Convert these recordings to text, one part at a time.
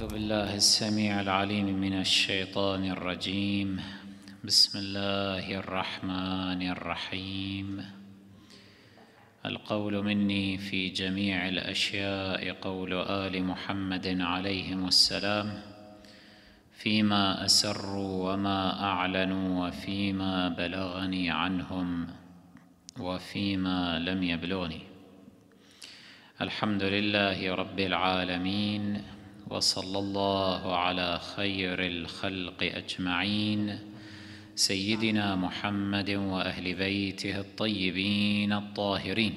أعوذ بالله السميع العليم من الشيطان الرجيم. بسم الله الرحمن الرحيم. القول مني في جميع الأشياء قول آل محمد عليهم السلام. فيما أسروا وما أعلنوا وفيما بلغني عنهم وفيما لم يبلغني. الحمد لله رب العالمين. وصلى الله على خير الخلق أجمعين. سيدنا محمد وأهل بيته الطيبين الطاهرين.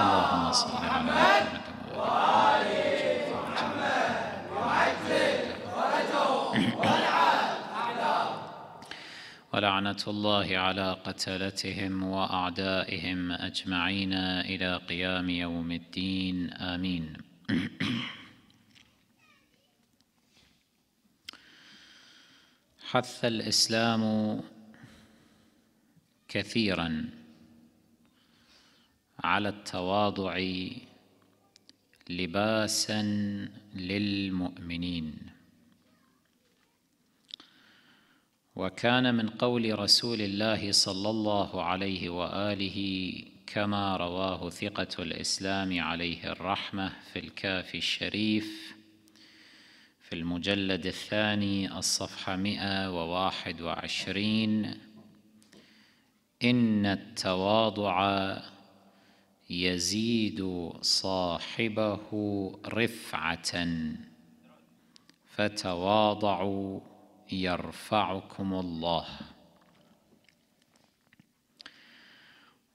اللهم صل على محمد. ولعنة الله على قتلتهم وأعدائهم أجمعين إلى قيام يوم الدين. آمين. حث الإسلام كثيرا على التواضع لباسا للمؤمنين. وكان من قول رسول الله صلى الله عليه وآله كما رواه ثقة الإسلام عليه الرحمة في الكافي الشريف في المجلد الثاني الصفحة مئة وواحد وعشرين إن التواضع يزيد صاحبه رفعة فتواضعوا يرفعكم الله.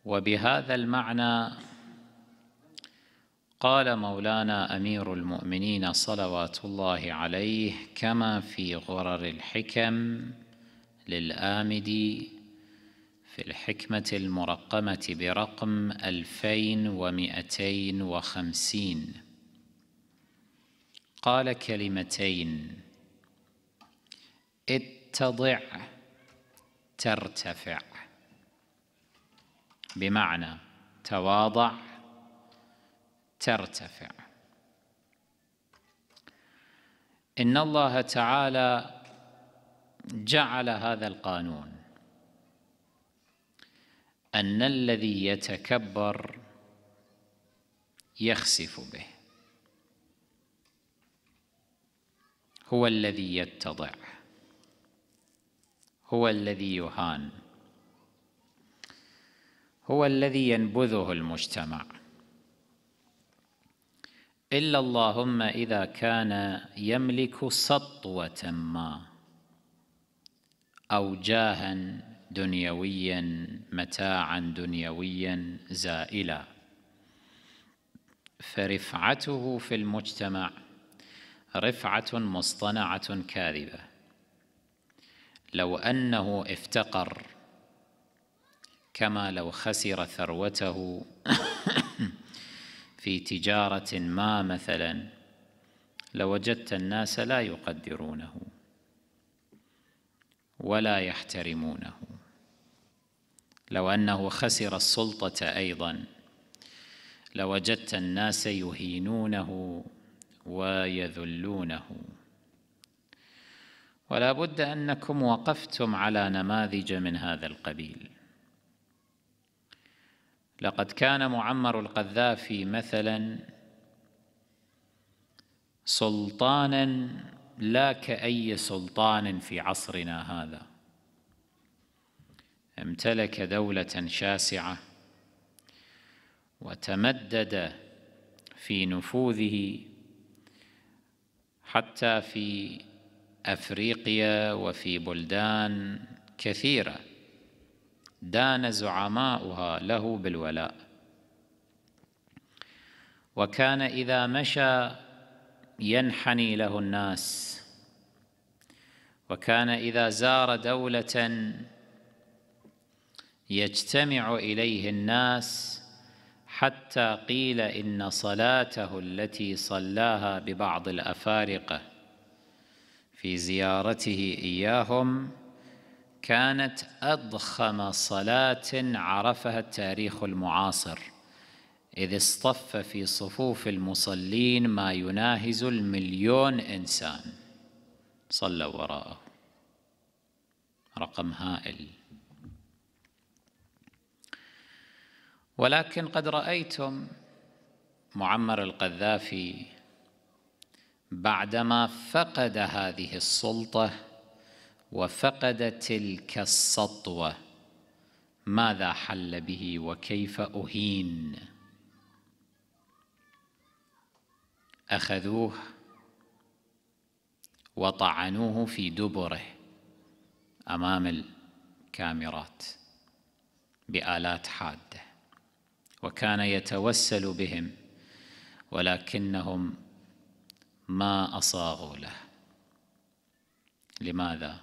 وبهذا المعنى قال مولانا أمير المؤمنين صلوات الله عليه كما في غرر الحكم للآمدي في الحكمة المرقمة برقم ألفين ومئتين وخمسين. قال كلمتين اتضع ترتفع. بمعنى تواضع ترتفع. إن الله تعالى جعل هذا القانون. أن الذي يتكبر يخسف به. هو الذي يتضع. هو الذي يهان. هو الذي ينبذه المجتمع. إلا اللهم إذا كان يملك سطوة ما أو جاها دنيويا متاعا دنيويا زائلا. فرفعته في المجتمع رفعة مصطنعة كاذبة. لو أنه افتقر كما لو خسر ثروته في تجارة ما مثلا لوجدت الناس لا يقدرونه ولا يحترمونه. لو أنه خسر السلطة أيضا لوجدت الناس يهينونه ويذلونه. ولا بد أنكم وقفتم على نماذج من هذا القبيل. لقد كان معمر القذافي مثلا سلطانا لا كأي سلطان في عصرنا هذا. امتلك دولة شاسعة وتمدد في نفوذه حتى في أفريقيا وفي بلدان كثيرة. دان زعماؤها له بالولاء. وكان إذا مشى ينحني له الناس. وكان إذا زار دولة يجتمع إليه الناس حتى قيل إن صلاته التي صلاها ببعض الأفارقة في زيارته إياهم كانت أضخم صلاة عرفها التاريخ المعاصر إذ اصطف في صفوف المصلين ما يناهز المليون إنسان. صلوا وراءه. رقم هائل. ولكن قد رأيتم معمر القذافي بعدما فقد هذه السلطة وفقد تلك السطوة ماذا حل به وكيف أهين؟ أخذوه وطعنوه في دبره أمام الكاميرات بآلات حادة وكان يتوسل بهم ولكنهم ما أصاغوا له. لماذا؟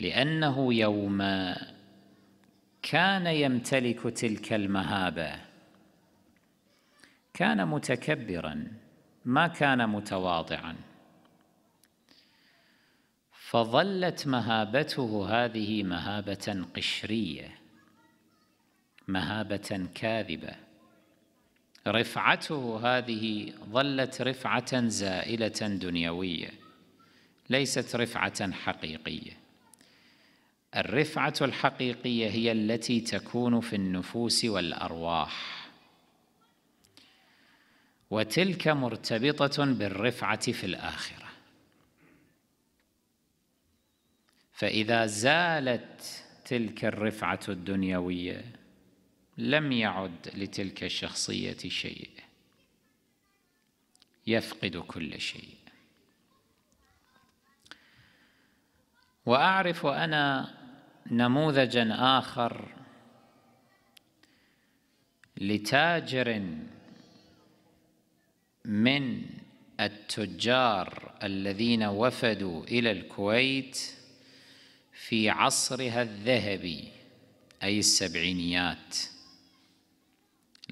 لأنه يوم كان يمتلك تلك المهابة كان متكبرا ما كان متواضعا. فظلت مهابته هذه مهابة قشرية مهابة كاذبة. رفعته هذه ظلت رفعة زائلة دنيوية ليست رفعة حقيقية. الرفعة الحقيقية هي التي تكون في النفوس والأرواح. وتلك مرتبطة بالرفعة في الآخرة. فإذا زالت تلك الرفعة الدنيوية لم يعد لتلك الشخصية شيء. يفقد كل شيء. وأعرف أنا نموذجا آخر لتاجر من التجار الذين وفدوا إلى الكويت في عصرها الذهبي أي السبعينيات.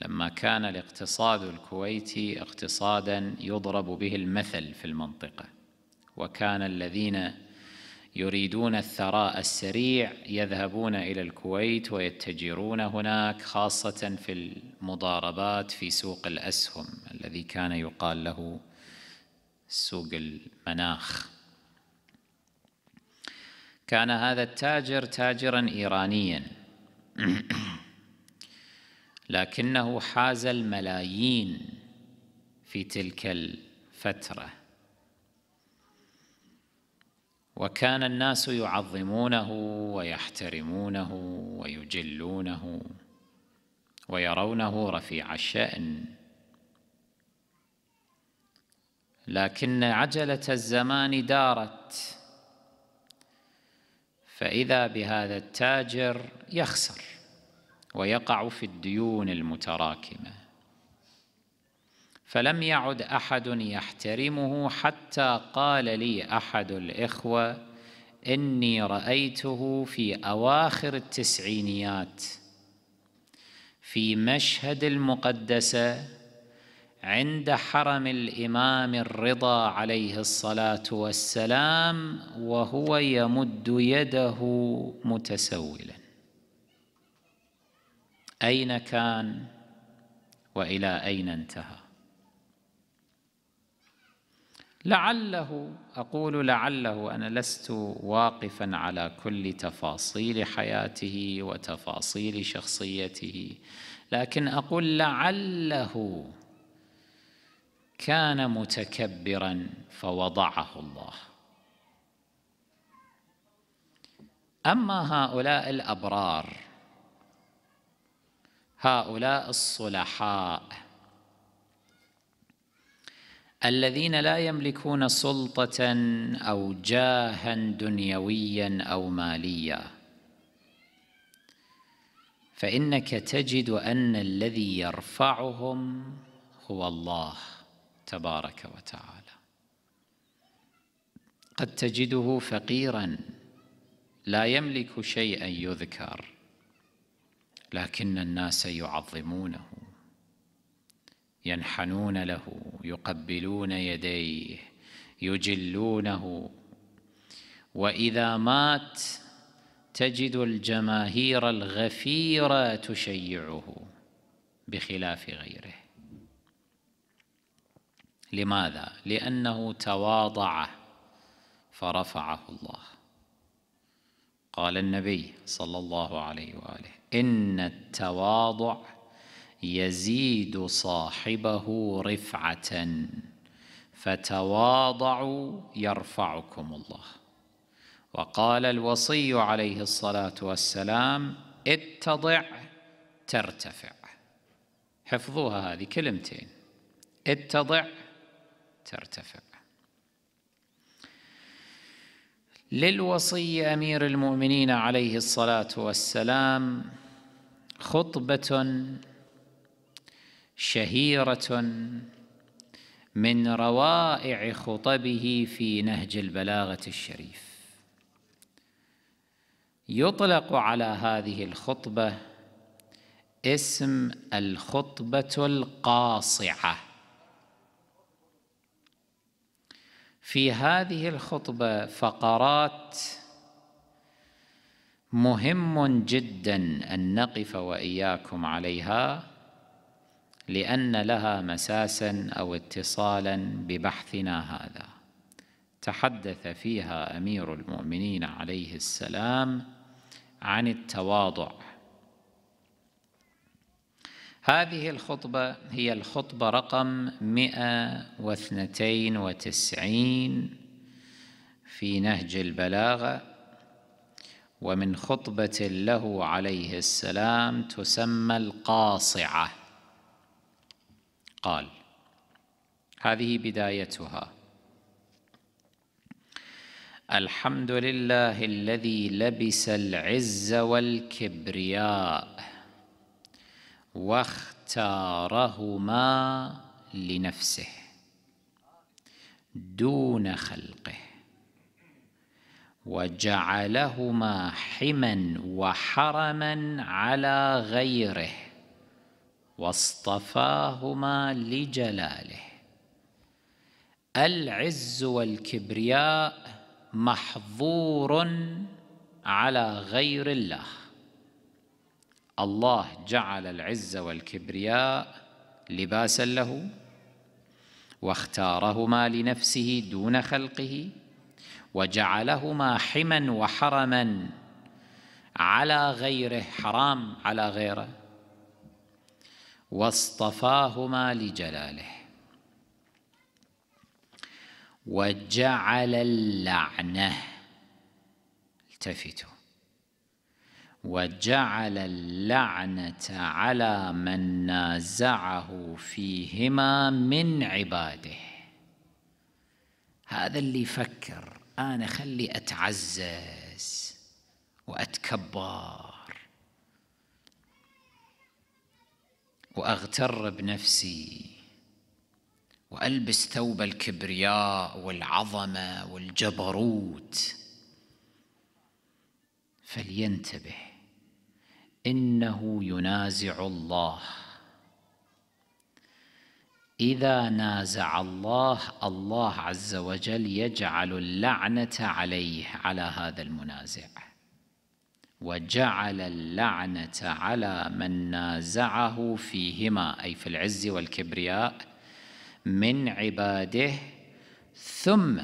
لما كان الاقتصاد الكويتي اقتصادا يضرب به المثل في المنطقة وكان الذين يريدون الثراء السريع يذهبون إلى الكويت ويتجرون هناك خاصة في المضاربات في سوق الأسهم الذي كان يقال له سوق المناخ. كان هذا التاجر تاجرا إيرانيا. لكنه حاز الملايين في تلك الفترة. وكان الناس يعظمونه ويحترمونه ويجلونه ويرونه رفيع الشأن. لكن عجلة الزمان دارت فإذا بهذا التاجر يخسر. ويقع في الديون المتراكمة. فلم يعد أحد يحترمه حتى قال لي أحد الإخوة إني رأيته في أواخر التسعينيات في مشهد المقدسة عند حرم الإمام الرضا عليه الصلاة والسلام وهو يمد يده متسولا. أين كان وإلى أين انتهى. لعله أقول لعله أنا لست واقفا على كل تفاصيل حياته وتفاصيل شخصيته لكن أقول لعله كان متكبرا فوضعه الله. أما هؤلاء الأبرار هؤلاء الصلحاء الذين لا يملكون سلطة أو جاها دنيويا أو ماليا. فإنك تجد أن الذي يرفعهم هو الله تبارك وتعالى. قد تجده فقيرا لا يملك شيئا يذكر. لكن الناس يعظمونه ينحنون له يقبلون يديه يجلونه. وإذا مات تجد الجماهير الغفيرة تشيعه بخلاف غيره. لماذا؟ لأنه تواضع فرفعه الله. قال النبي صلى الله عليه وآله إن التواضع يزيد صاحبه رفعة. فتواضعوا يرفعكم الله. وقال الوصي عليه الصلاة والسلام اتضع ترتفع. حفظوها هذه كلمتين. اتضع ترتفع. للوصي أمير المؤمنين عليه الصلاة والسلام خطبة شهيرة من روائع خطبه في نهج البلاغة الشريف. يطلق على هذه الخطبة اسم الخطبة القاصعة. في هذه الخطبة فقرات مهم جدا أن نقف وإياكم عليها لأن لها مساسا أو اتصالا ببحثنا هذا. تحدث فيها أمير المؤمنين عليه السلام عن التواضع. هذه الخطبة هي الخطبة رقم مئة واثنتين وتسعين في نهج البلاغة. ومن خطبة له عليه السلام تسمى القاصعة. قال هذه بدايتها. الحمد لله الذي لبس العز والكبرياء واختارهما لنفسه دون خلقه. وجعلهما حما وحرما على غيره واصطفاهما لجلاله. العز والكبرياء محظور على غير الله. الله جعل العز والكبرياء لباسا له واختارهما لنفسه دون خلقه. وجعلهما حما وحرما على غيره حرام على غيره. واصطفاهما لجلاله. وجعل اللعنة. التفتوا. وجعل اللعنة على من نازعه فيهما من عباده. هذا اللي يفكر. أنا خلي أتعزز وأتكبر وأغتر بنفسي وألبس ثوب الكبرياء والعظمة والجبروت. فلينتبه إنه ينازع الله. إذا نازع الله الله عز وجل يجعل اللعنة عليه على هذا المنازع. وجعل اللعنة على من نازعه فيهما أي في العز والكبرياء من عباده ثم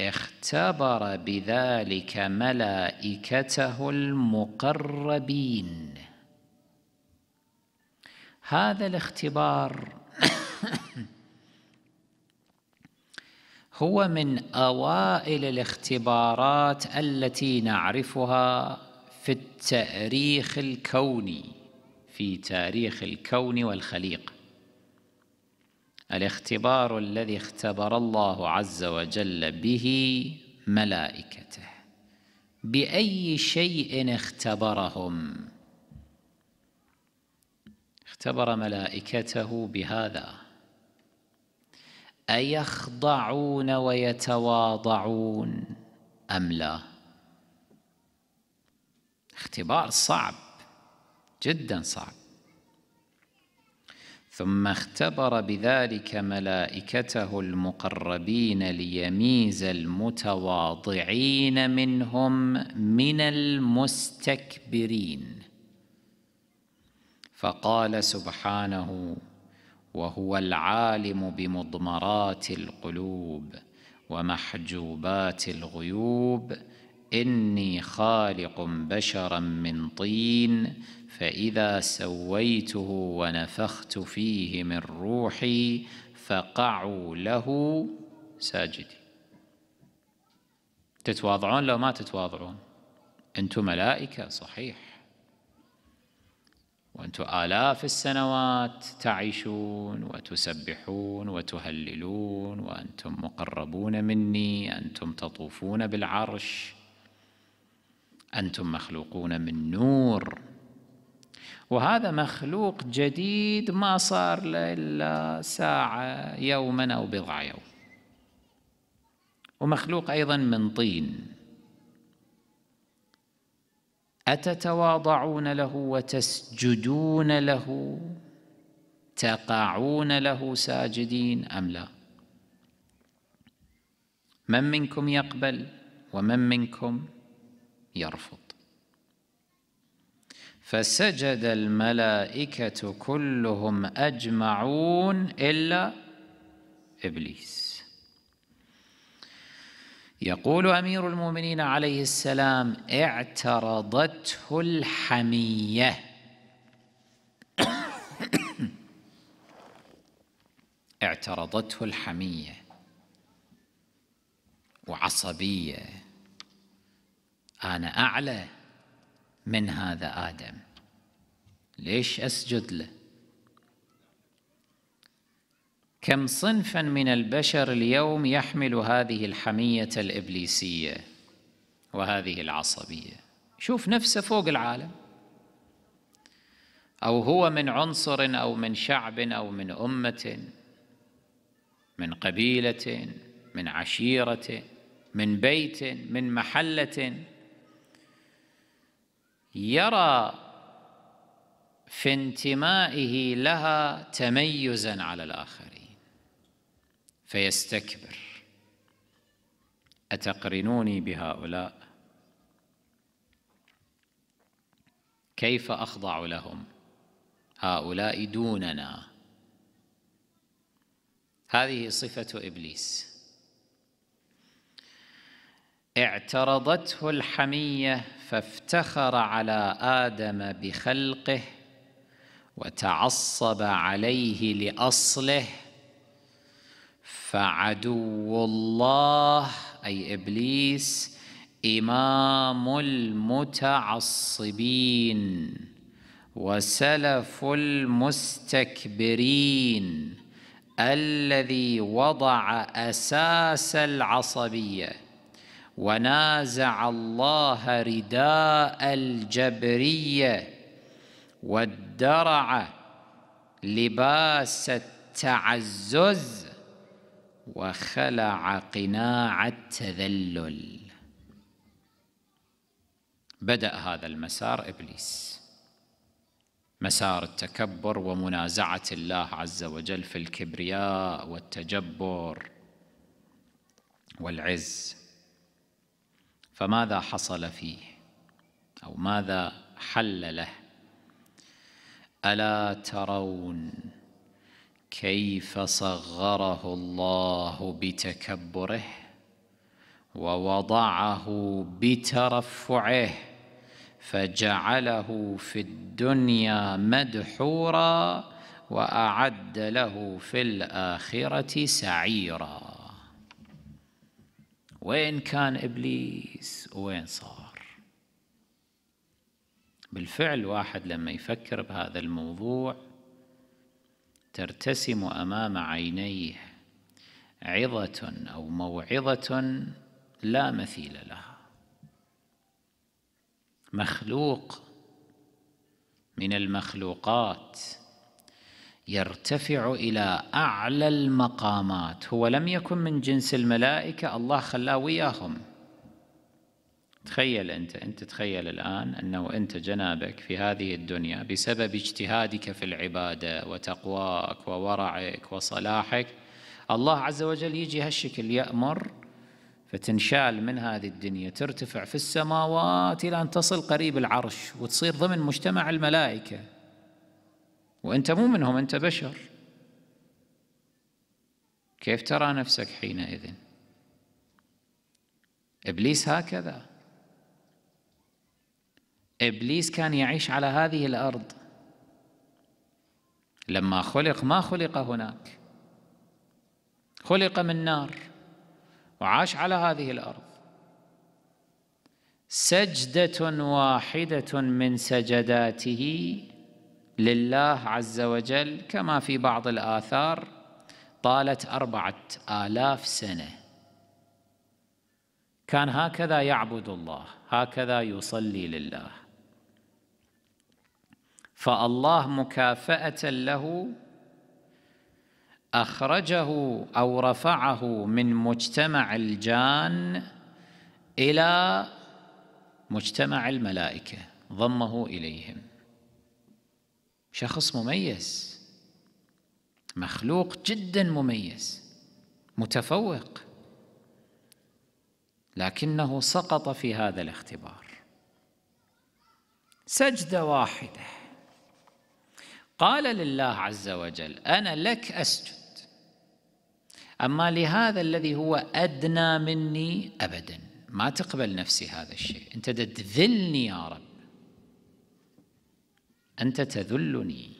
اختبر بذلك ملائكته المقربين. هذا الاختبار هو من أوائل الاختبارات التي نعرفها في التاريخ الكوني في تاريخ الكون والخليقه الاختبار الذي اختبر الله عز وجل به ملائكته. بأي شيء اختبرهم؟ اختبر ملائكته بهذا. أيخضعون ويتواضعون أم لا؟ اختبار صعب جدا صعب. ثم اختبر بذلك ملائكته المقربين ليميز المتواضعين منهم من المستكبرين. فقال سبحانه وهو العالم بمضمرات القلوب ومحجوبات الغيوب. إني خالق بشرا من طين فإذا سويته ونفخت فيه من روحي فقعوا له ساجدين تتواضعون لو ما تتواضعون؟ أنتم ملائكة صحيح. وأنتم آلاف السنوات تعيشون وتسبحون وتهللون وأنتم مقربون مني أنتم تطوفون بالعرش أنتم مخلوقون من نور. وهذا مخلوق جديد ما صار له إلا ساعة يوما أو بضع يوم. ومخلوق أيضا من طين. أتتواضعون له وتسجدون له؟ تقعون له ساجدين أم لا؟ من منكم يقبل ومن منكم يرفض؟ فسجد الملائكة كلهم أجمعون إلا إبليس. يقول أمير المؤمنين عليه السلام اعترضته الحمية. اعترضته الحمية. وعصبية. أنا أعلى من هذا آدم. ليش أسجد له؟ كم صنفا من البشر اليوم يحمل هذه الحمية الإبليسية وهذه العصبية؟ شوف نفسه فوق العالم. أو هو من عنصر أو من شعب أو من أمة من قبيلة من عشيرة من بيت من محلة. يرى في انتمائه لها تميزا على الآخرين. فيستكبر. أتقرنوني بهؤلاء؟ كيف أخضع لهم هؤلاء دوننا؟ هذه صفة إبليس. اعترضته الحمية فافتخر على آدم بخلقه وتعصب عليه لأصله. فعدو الله أي إبليس إمام المتعصبين وسلف المستكبرين الذي وضع أساس العصبية ونازع الله رداء الجبرية وادرع لباس التعزز وخلع قناع التذلل. بدأ هذا المسار إبليس. مسار التكبر ومنازعة الله عز وجل في الكبرياء والتجبر والعز. فماذا حصل فيه؟ أو ماذا حل له؟ ألا ترون. كيف صغره الله بتكبره ووضعه بترفعه فجعله في الدنيا مدحورا وأعد له في الآخرة سعيرا. وين كان إبليس؟ وين صار؟ بالفعل واحد لما يفكر بهذا الموضوع ترتسم أمام عينيه عظة أو موعظة لا مثيل لها. مخلوق من المخلوقات يرتفع إلى أعلى المقامات. هو لم يكن من جنس الملائكة الله خلاه وياهم. تخيل أنت أنت تخيل الآن أنه أنت جنابك في هذه الدنيا بسبب اجتهادك في العبادة وتقواك وورعك وصلاحك الله عز وجل يجي هالشكل يأمر فتنشال من هذه الدنيا ترتفع في السماوات إلى أن تصل قريب العرش وتصير ضمن مجتمع الملائكة. وأنت مو منهم أنت بشر. كيف ترى نفسك حينئذ؟ إبليس هكذا. إبليس كان يعيش على هذه الأرض. لما خلق ما خلق هناك؟ خلق من نار وعاش على هذه الأرض. سجدة واحدة من سجداته لله عز وجل كما في بعض الآثار طالت أربعة آلاف سنة. كان هكذا يعبد الله هكذا يصلي لله. فالله مكافأة له أخرجه أو رفعه من مجتمع الجان إلى مجتمع الملائكة ضمه إليهم. شخص مميز مخلوق جدا مميز متفوق لكنه سقط في هذا الاختبار. سجدة واحدة. قال لله عز وجل أنا لك أسجد أما لهذا الذي هو أدنى مني أبدا. ما تقبل نفسي هذا الشيء أنت تذلني يا رب. أنت تذلني.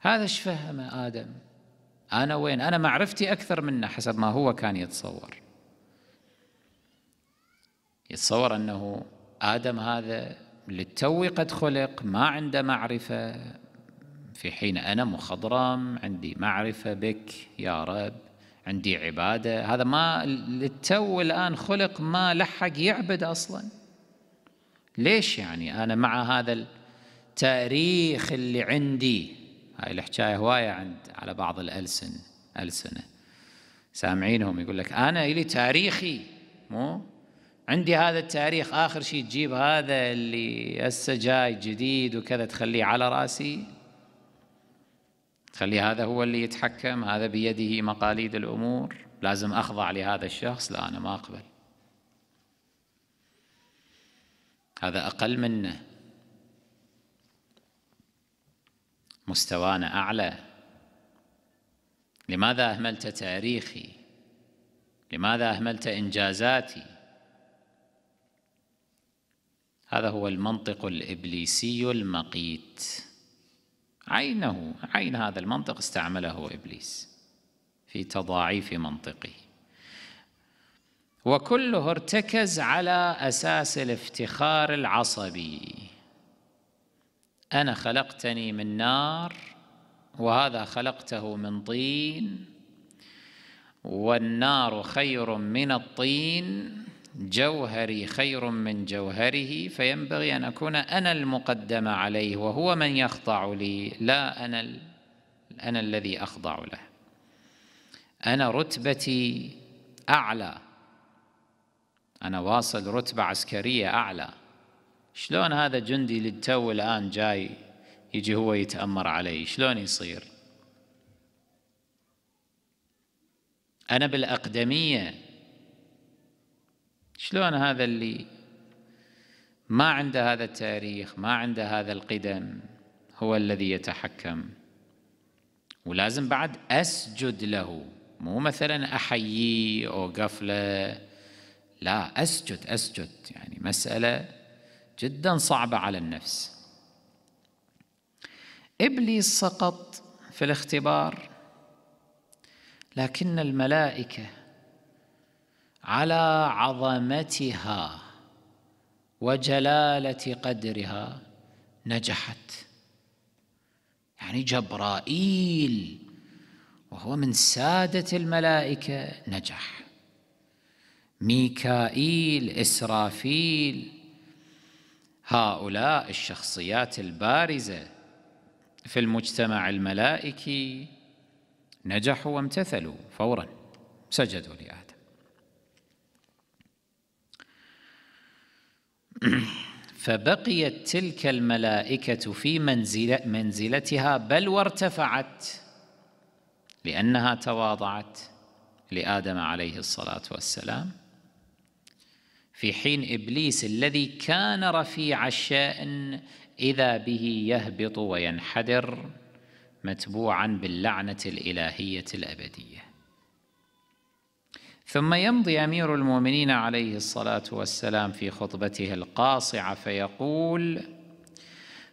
هذا إيش فهم آدم؟ أنا وين؟ أنا معرفتي أكثر منه حسب ما هو كان يتصور. يتصور أنه آدم هذا للتو قد خلق ما عنده معرفة. في حين أنا مخضرم عندي معرفة بك يا رب عندي عبادة. هذا ما للتو الآن خلق ما لحق يعبد أصلا. ليش يعني أنا مع هذا التأريخ اللي عندي؟ هاي الحكاية هواية عند على بعض الألسن ألسنة. سامعينهم يقول لك أنا إلي تاريخي مو؟ عندي هذا التاريخ آخر شيء تجيب هذا اللي هسه جاي جديد وكذا تخليه على رأسي. تخلي هذا هو اللي يتحكم هذا بيده مقاليد الأمور. لازم أخضع لهذا الشخص لا أنا ما أقبل. هذا أقل منه. مستوانا أعلى. لماذا أهملت تاريخي؟ لماذا أهملت إنجازاتي؟ هذا هو المنطق الإبليسي المقيت. عينه عين هذا المنطق استعمله إبليس في تضاعيف منطقه. وكله ارتكز على أساس الافتخار العصبي. أنا خلقتني من نار وهذا خلقته من طين والنار خير من الطين. جوهري خير من جوهره فينبغي أن أكون أنا المقدم عليه وهو من يخضع لي لا أنا أنا الذي أخضع له. أنا رتبتي أعلى. أنا واصل رتبة عسكرية أعلى. شلون هذا جندي للتو الآن جاي يجي هو يتأمر علي؟ شلون يصير؟ أنا بالأقدمية شلون هذا اللي ما عنده هذا التاريخ ما عنده هذا القدم هو الذي يتحكم. ولازم بعد أسجد له. مو مثلا احييه أو قفله. لا أسجد أسجد. يعني مسألة جدا صعبة على النفس. إبليس سقط في الاختبار لكن الملائكة على عظمتها وجلالة قدرها نجحت. يعني جبرائيل وهو من سادة الملائكة نجح. ميكائيل إسرافيل هؤلاء الشخصيات البارزة في المجتمع الملائكي نجحوا وامتثلوا فورا. سجدوا لآدم. فبقيت تلك الملائكة في منزل منزلتها بل وارتفعت لأنها تواضعت لآدم عليه الصلاة والسلام. في حين إبليس الذي كان رفيع الشأن إذا به يهبط وينحدر متبوعا باللعنة الإلهية الأبدية. ثم يمضي أمير المؤمنين عليه الصلاة والسلام في خطبته القاصعة فيقول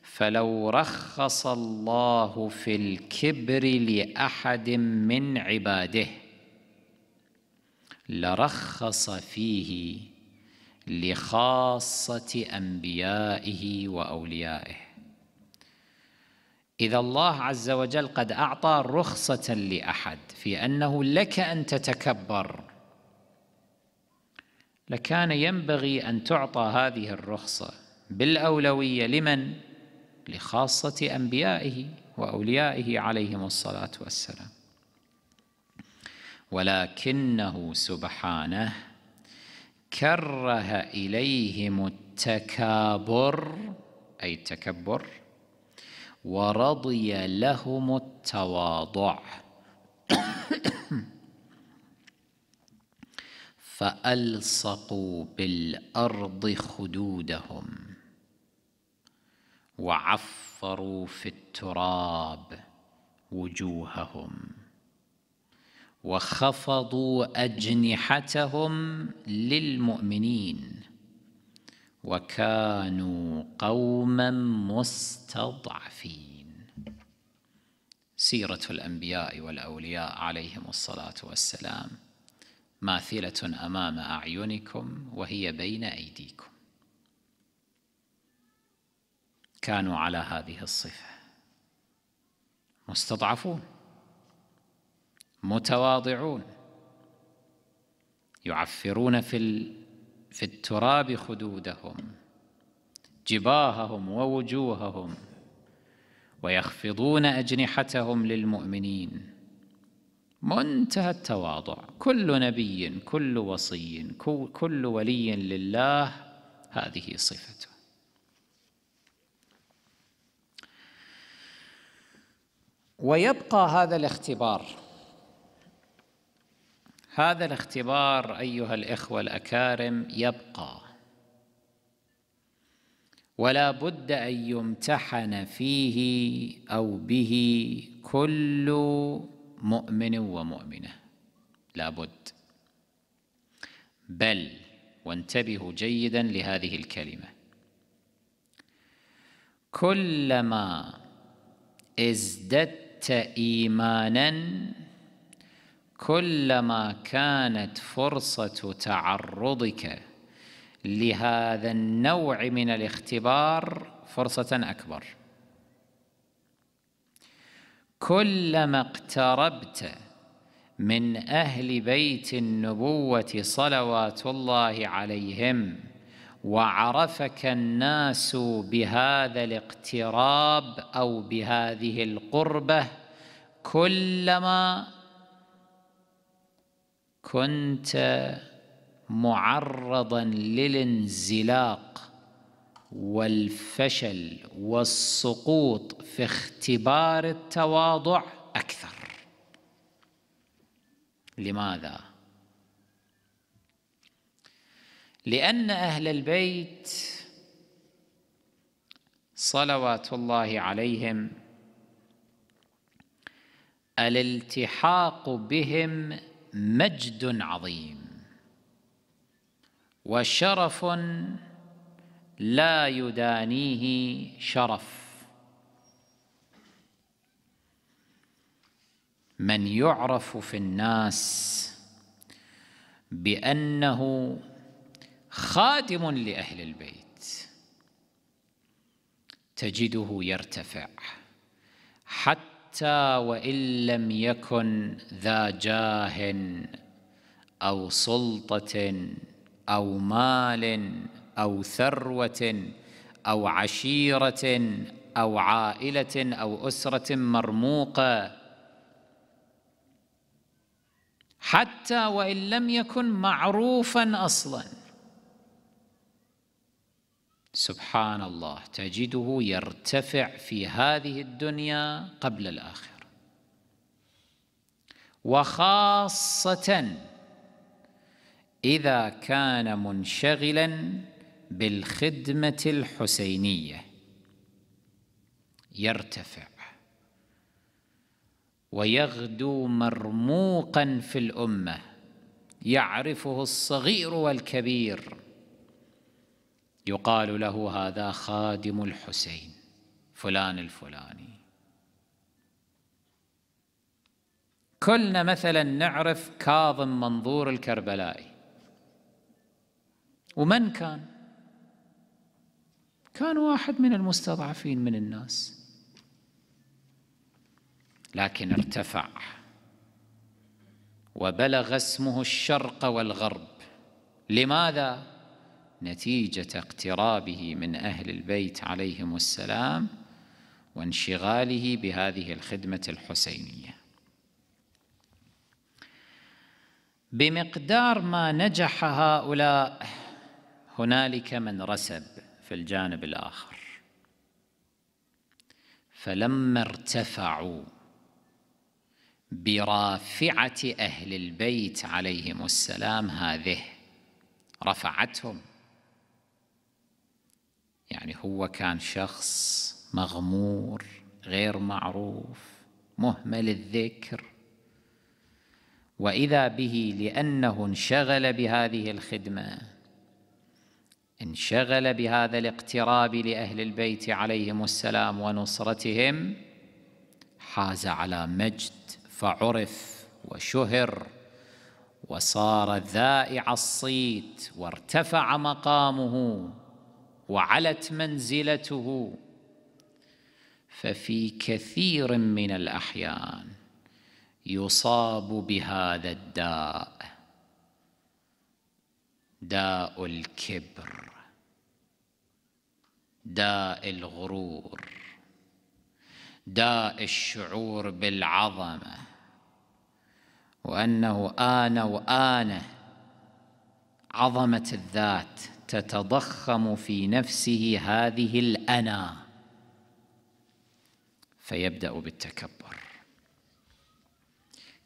فلو رخص الله في الكبر لأحد من عباده لرخص فيه لخاصة أنبيائه وأوليائه. إذا الله عز وجل قد أعطى رخصة لأحد في أنه لك أن تتكبر لكان ينبغي أن تعطى هذه الرخصة بالأولوية لمن؟ لخاصة أنبيائه وأوليائه عليهم الصلاة والسلام ولكنه سبحانه كره إليهم التكابر أي التكبر ورضي لهم التواضع فألصقوا بالأرض خدودهم وعفروا في التراب وجوههم وخفضوا أجنحتهم للمؤمنين وكانوا قوما مستضعفين. سيرة الأنبياء والأولياء عليهم الصلاة والسلام. ماثلة أمام أعينكم وهي بين أيديكم. كانوا على هذه الصفة. مستضعفون. متواضعون. يعفرون في في التراب خدودهم. جباههم ووجوههم. ويخفضون أجنحتهم للمؤمنين. منتهى التواضع. كل نبي كل وصي كل ولي لله هذه صفته. ويبقى هذا الاختبار. هذا الاختبار أيها الإخوة الأكارم يبقى. ولا بد أن يمتحن فيه أو به كل مؤمن ومؤمنة. لابد. بل وانتبهوا جيدا لهذه الكلمة. كلما ازددت إيمانا كلما كانت فرصة تعرضك لهذا النوع من الاختبار فرصة أكبر. كلما اقتربت من أهل بيت النبوة صلوات الله عليهم وعرفك الناس بهذا الاقتراب أو بهذه القربة كلما كنت معرضا للانزلاق والفشل والسقوط في اختبار التواضع أكثر. لماذا؟ لأن أهل البيت صلوات الله عليهم الالتحاق بهم مجد عظيم وشرف لا يدانيه شرف. من يعرف في الناس بأنه خادم لأهل البيت تجده يرتفع حتى وإن لم يكن ذا جاه أو سلطة أو مال أو ثروة أو عشيرة أو عائلة أو أسرة مرموقة. حتى وإن لم يكن معروفا أصلا. سبحان الله تجده يرتفع في هذه الدنيا قبل الآخرة. وخاصة إذا كان منشغلا بالخدمة الحسينية. يرتفع ويغدو مرموقا في الأمة. يعرفه الصغير والكبير. يقال له هذا خادم الحسين فلان الفلاني. كلنا مثلا نعرف كاظم منظور الكربلائي. ومن كان؟ كان واحد من المستضعفين من الناس. لكن ارتفع وبلغ اسمه الشرق والغرب. لماذا؟ نتيجة اقترابه من أهل البيت عليهم السلام وانشغاله بهذه الخدمة الحسينية. بمقدار ما نجح هؤلاء هنالك من رسب. في الجانب الآخر. فلما ارتفعوا برافعة أهل البيت عليهم السلام هذه رفعتهم. يعني هو كان شخص مغمور غير معروف مهمل الذكر. وإذا به لأنه انشغل بهذه الخدمة انشغل بهذا الاقتراب لأهل البيت عليهم السلام ونصرتهم حاز على مجد فعرف وشهر وصار ذائع الصيت وارتفع مقامه وعلت منزلته. ففي كثير من الأحيان يصاب بهذا الداء داء الكبر. داء الغرور داء الشعور بالعظمة وأنه آن وآن عظمة الذات تتضخم في نفسه هذه الأنا فيبدأ بالتكبر.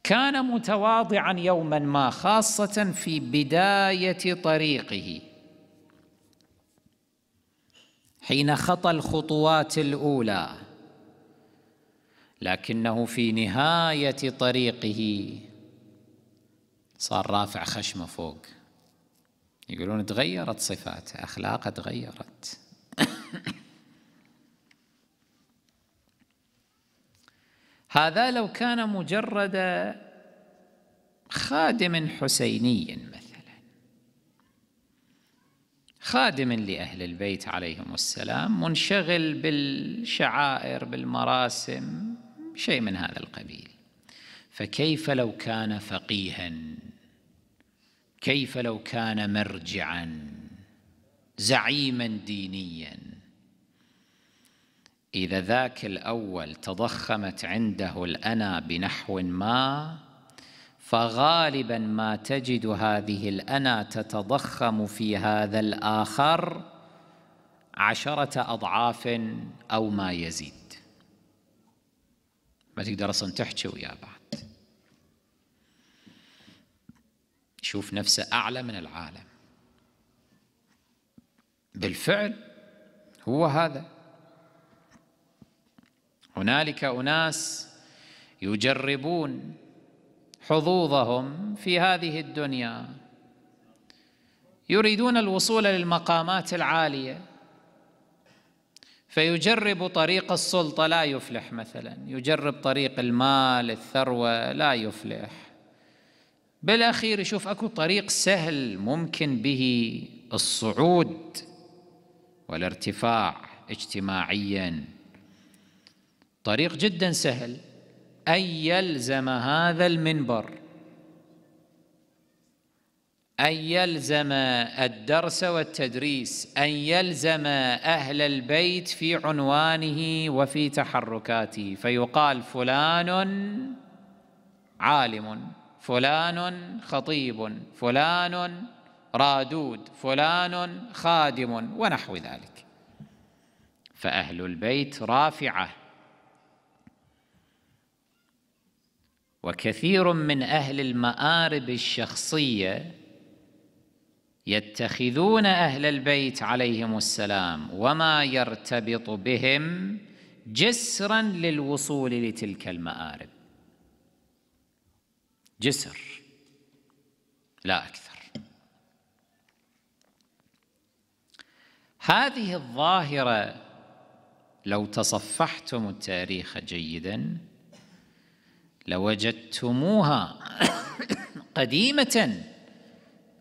كان متواضعا يوما ما خاصة في بداية طريقه. حين خطى الخطوات الأولى لكنه في نهاية طريقه صار رافع خشمه فوق. يقولون تغيرت صفاته أخلاقه تغيرت. هذا لو كان مجرد خادم حسيني مثلا. خادم لأهل البيت عليهم السلام منشغل بالشعائر بالمراسم شيء من هذا القبيل. فكيف لو كان فقيها؟ كيف لو كان مرجعا؟ زعيما دينيا. إذا ذاك الأول تضخمت عنده الأنا بنحو ما فغالبا ما تجد هذه الأنا تتضخم في هذا الآخر عشرة أضعاف أو ما يزيد. ما تقدر أصلا تحكي ويا بعض يشوف نفسه أعلى من العالم. بالفعل هو هذا. هنالك أناس يجربون حظوظهم في هذه الدنيا. يريدون الوصول للمقامات العالية. فيجرب طريق السلطة لا يفلح مثلا. يجرب طريق المال الثروة لا يفلح. بالأخير يشوف أكو طريق سهل ممكن به الصعود والارتفاع اجتماعيا. طريق جدا سهل. أن يلزم هذا المنبر. أن يلزم الدرس والتدريس. أن يلزم أهل البيت في عنوانه وفي تحركاته. فيقال فلان عالم فلان خطيب فلان رادود فلان خادم ونحو ذلك. فأهل البيت رافعة. وكثير من أهل المآرب الشخصية يتخذون أهل البيت عليهم السلام وما يرتبط بهم جسرا للوصول لتلك المآرب. جسر لا أكثر. هذه الظاهرة لو تصفحتم التاريخ جيدا لوجدتموها قديمة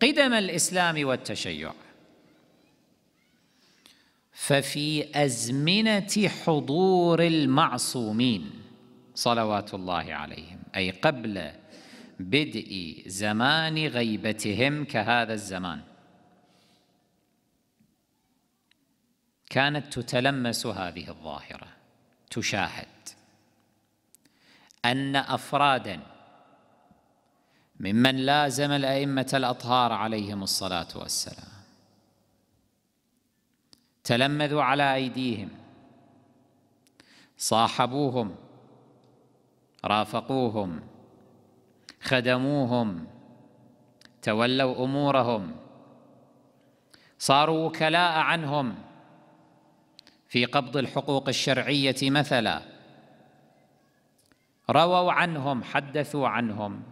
قدم الإسلام والتشيع. ففي أزمنة حضور المعصومين صلوات الله عليهم أي قبل بدء زمان غيبتهم كهذا الزمان. كانت تتلمس هذه الظاهرة تشاهد. أن أفرادا ممن لازم الأئمة الأطهار عليهم الصلاة والسلام. تلمذوا على أيديهم صاحبوهم رافقوهم خدموهم تولوا أمورهم صاروا وكلاء عنهم. في قبض الحقوق الشرعية مثلا رووا عنهم حدثوا عنهم.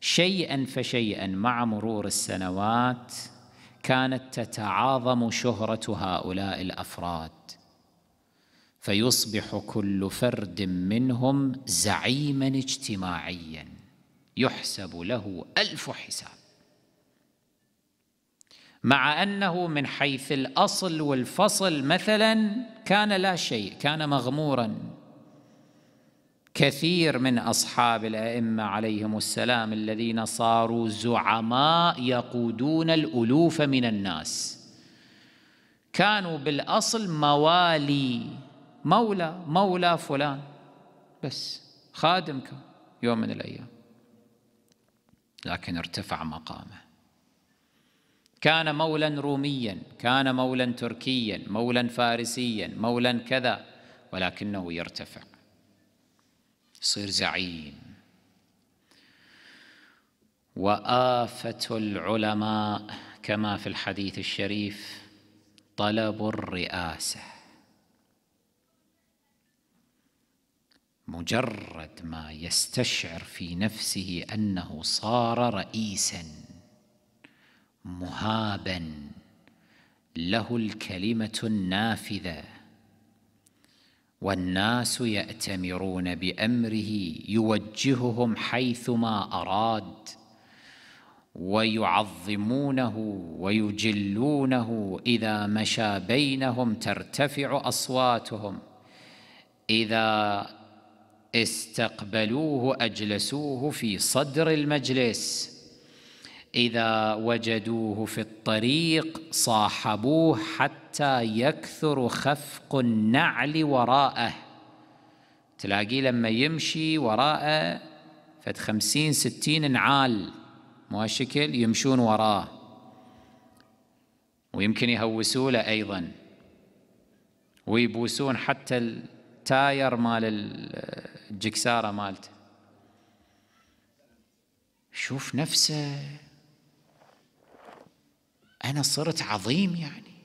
شيئا فشيئا مع مرور السنوات كانت تتعاظم شهرة هؤلاء الأفراد. فيصبح كل فرد منهم زعيما اجتماعيا. يحسب له ألف حساب. مع أنه من حيث الأصل والفصل مثلا كان لا شيء كان مغمورا. كثير من أصحاب الأئمة عليهم السلام الذين صاروا زعماء يقودون الألوف من الناس. كانوا بالأصل موالي مولى مولى فلان بس خادم كان يوم من الأيام. لكن ارتفع مقامه. كان مولا روميا كان مولا تركيا مولا فارسيا مولا كذا ولكنه يرتفع. يصير زعيم. وآفة العلماء كما في الحديث الشريف طلب الرئاسة. مجرد ما يستشعر في نفسه أنه صار رئيسا مهابا له الكلمة النافذة. والناس يأتمرون بأمره يوجههم حيثما أراد ويعظمونه ويجلونه إذا مشى بينهم ترتفع أصواتهم. إذا استقبلوه أجلسوه في صدر المجلس. إذا وجدوه في الطريق صاحبوه حتى يكثر خفق النعل وراءه. تلاقيه لما يمشي وراءه فد خمسين ستين نعال مو هالشكل؟ يمشون وراه. ويمكن يهوسوا له أيضا. ويبوسون حتى التاير مال الجكسارة مالته. شوف نفسه. أنا صرت عظيم يعني.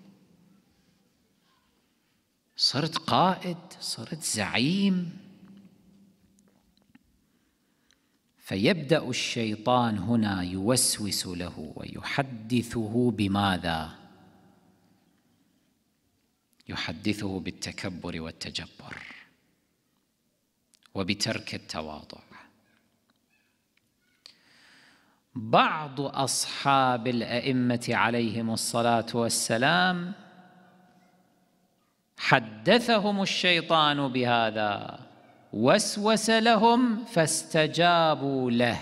صرت قائد صرت زعيم. فيبدأ الشيطان هنا يوسوس له ويحدثه بماذا؟ يحدثه بالتكبر والتجبر وبترك التواضع. بعض أصحاب الأئمة عليهم الصلاة والسلام حدثهم الشيطان بهذا وسوس لهم فاستجابوا له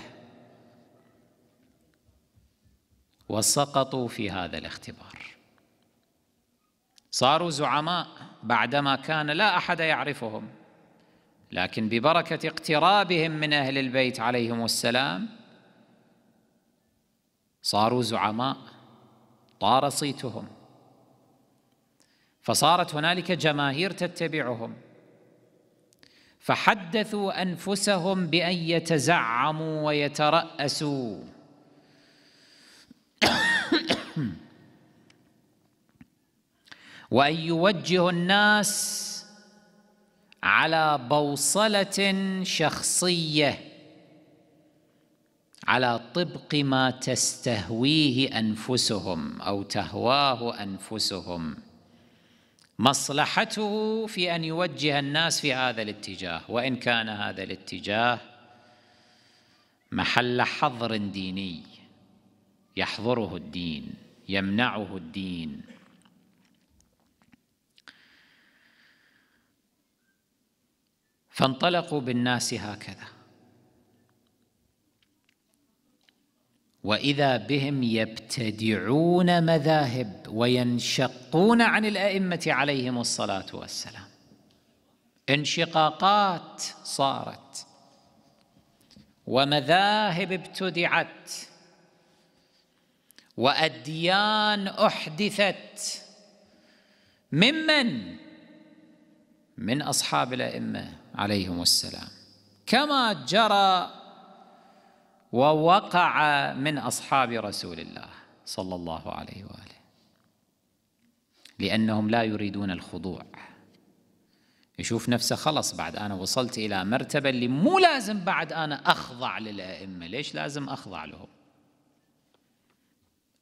وسقطوا في هذا الاختبار. صاروا زعماء بعدما كان لا أحد يعرفهم لكن ببركة اقترابهم من أهل البيت عليهم السلام صاروا زعماء طار صيتهم. فصارت هنالك جماهير تتبعهم. فحدثوا أنفسهم بأن يتزعموا ويترأسوا. وأن يوجهوا الناس على بوصلة شخصية. على طبق ما تستهويه أنفسهم أو تهواه أنفسهم. مصلحته في أن يوجه الناس في هذا الاتجاه وإن كان هذا الاتجاه محل حظر ديني يحظره الدين يمنعه الدين. فانطلقوا بالناس هكذا. وإذا بهم يبتدعون مذاهب وينشقون عن الأئمة عليهم الصلاة والسلام. انشقاقات صارت ومذاهب ابتدعت وأديان أحدثت. ممن؟ من أصحاب الأئمة عليهم السلام. كما جرى ووقع من أصحاب رسول الله صلى الله عليه وآله. لأنهم لا يريدون الخضوع. يشوف نفسه خلص بعد أنا وصلت إلى مرتبة اللي مو لازم بعد أنا أخضع للأئمة. ليش لازم أخضع لهم؟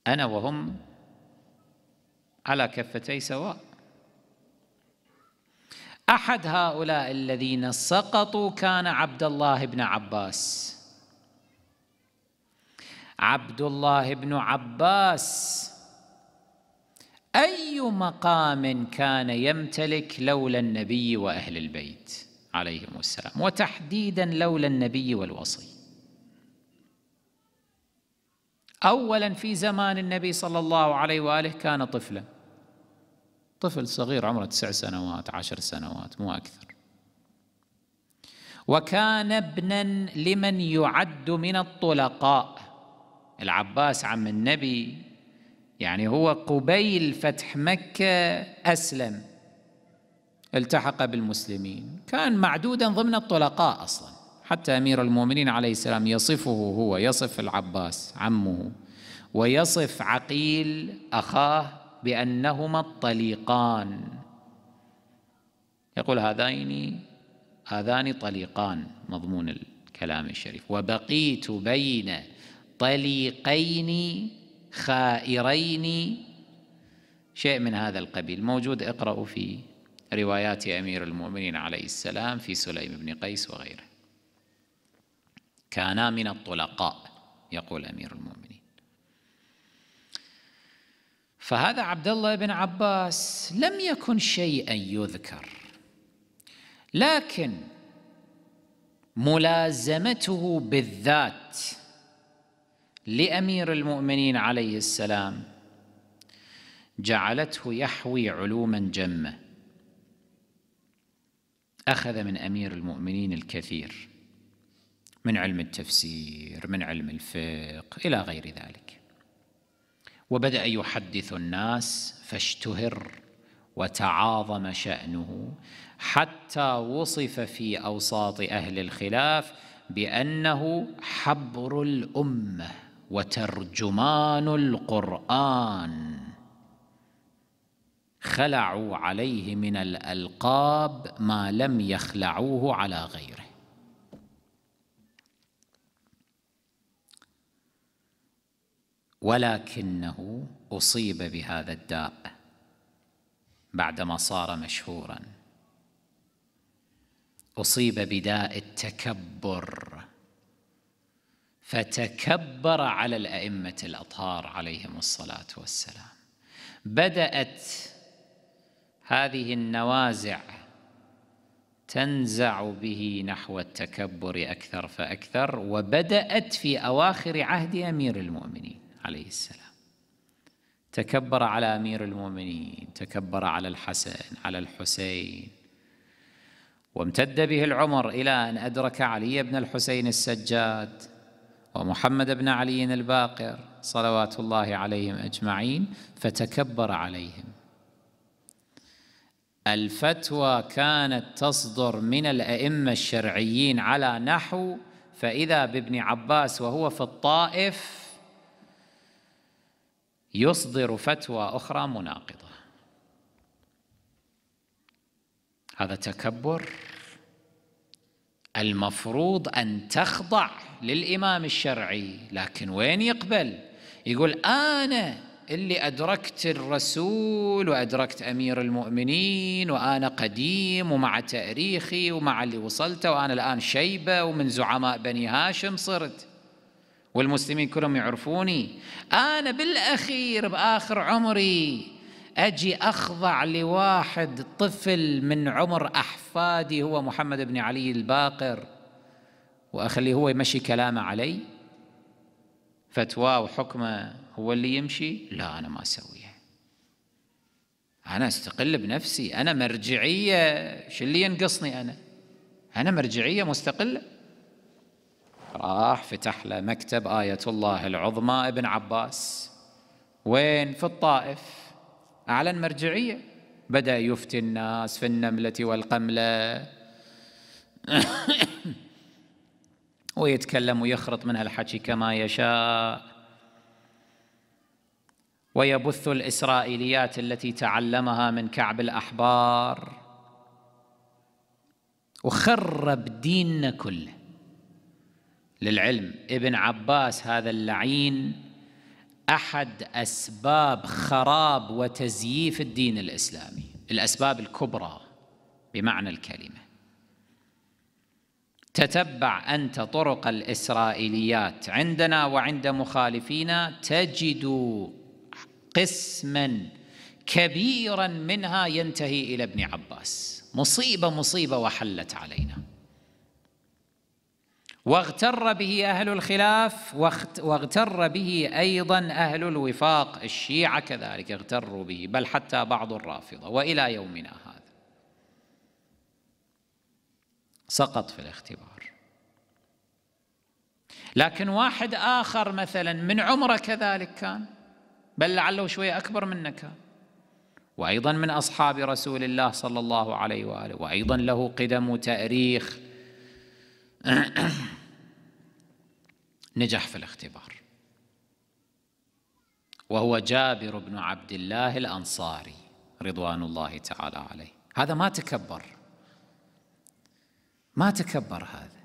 أنا وهم على كفتي سواء. أحد هؤلاء الذين سقطوا كان عبد الله بن عباس. عبد الله بن عباس. أي مقام كان يمتلك لولا النبي وأهل البيت عليهم السلام؟ وتحديدا لولا النبي والوصي. اولا في زمان النبي صلى الله عليه وآله كان طفلا. طفل صغير عمره تسع سنوات عشر سنوات مو أكثر. وكان ابنا لمن يعد من الطلقاء. العباس عم النبي يعني هو قبيل فتح مكة أسلم التحق بالمسلمين. كان معدودا ضمن الطلقاء أصلا حتى أمير المؤمنين عليه السلام يصفه هو يصف العباس عمه ويصف عقيل أخاه بأنهما الطليقان. يقول هذين هذان طليقان مضمون الكلام الشريف. وبقيت بين طليقين خائرين. شيء من هذا القبيل موجود اقرأوا في روايات أمير المؤمنين عليه السلام في سليم بن قيس وغيره. كانا من الطلقاء يقول أمير المؤمنين. فهذا عبد الله بن عباس لم يكن شيئا يذكر لكن ملازمته بالذات لأمير المؤمنين عليه السلام. جعلته يحوي علوما جمة. أخذ من أمير المؤمنين الكثير. من علم التفسير من علم الفقه إلى غير ذلك. وبدأ يحدث الناس فاشتهر وتعاظم شأنه حتى وصف في أوساط أهل الخلاف بأنه حبر الأمة. وترجمان القرآن. خلعوا عليه من الألقاب ما لم يخلعوه على غيره. ولكنه أصيب بهذا الداء بعدما صار مشهورا. أصيب بداء التكبر. فتكبر على الأئمة الأطهار عليهم الصلاة والسلام. بدأت هذه النوازع تنزع به نحو التكبر أكثر فأكثر وبدأت في أواخر عهد أمير المؤمنين عليه السلام. تكبر على أمير المؤمنين تكبر على الحسن على الحسين. وامتد به العمر إلى أن أدرك علي بن الحسين السجاد. ومحمد بن علي الباقر صلوات الله عليهم أجمعين فتكبر عليهم. الفتوى كانت تصدر من الأئمة الشرعيين على نحو فإذا بابن عباس وهو في الطائف يصدر فتوى أخرى مناقضة. هذا تكبر المفروض أن تخضع للإمام الشرعي لكن وين يقبل؟ يقول آنا اللي أدركت الرسول وأدركت أمير المؤمنين وأنا قديم ومع تاريخي ومع اللي وصلته وأنا الآن شيبة ومن زعماء بني هاشم صرت. والمسلمين كلهم يعرفوني. آنا بالأخير بآخر عمري أجي أخضع لواحد طفل من عمر أحفادي هو محمد بن علي الباقر وأخليه هو يمشي كلامه علي. فتواه وحكمة هو اللي يمشي؟ لا أنا ما أسويها. أنا أستقل بنفسي أنا مرجعية. شو اللي ينقصني أنا؟ أنا مرجعية مستقلة. راح فتح له مكتب آية الله العظمى. ابن عباس وين؟ في الطائف. أعلن مرجعية بدأ يفتي الناس في النملة والقملة. ويتكلم ويخرط من الحكي كما يشاء. ويبث الإسرائيليات التي تعلمها من كعب الأحبار. وخرب ديننا كله. للعلم ابن عباس هذا اللعين أحد أسباب خراب وتزييف الدين الإسلامي الأسباب الكبرى بمعنى الكلمة. تتبع أنت طرق الإسرائيليات عندنا وعند مخالفينا تجد قسما كبيرا منها ينتهي إلى ابن عباس. مصيبة مصيبة وحلت علينا. واغتر به أهل الخلاف واغتر به أيضا أهل الوفاق. الشيعة كذلك اغتروا به بل حتى بعض الرافضة. وإلى يومنا هذا. سقط في الاختبار. لكن واحد آخر مثلا من عمره كذلك كان بل لعله شوية أكبر منك كان. وأيضا من أصحاب رسول الله صلى الله عليه وآله وأيضا له قدم وتأريخ. نجح في الاختبار. وهو جابر بن عبد الله الأنصاري رضوان الله تعالى عليه. هذا ما تكبر. ما تكبر هذا.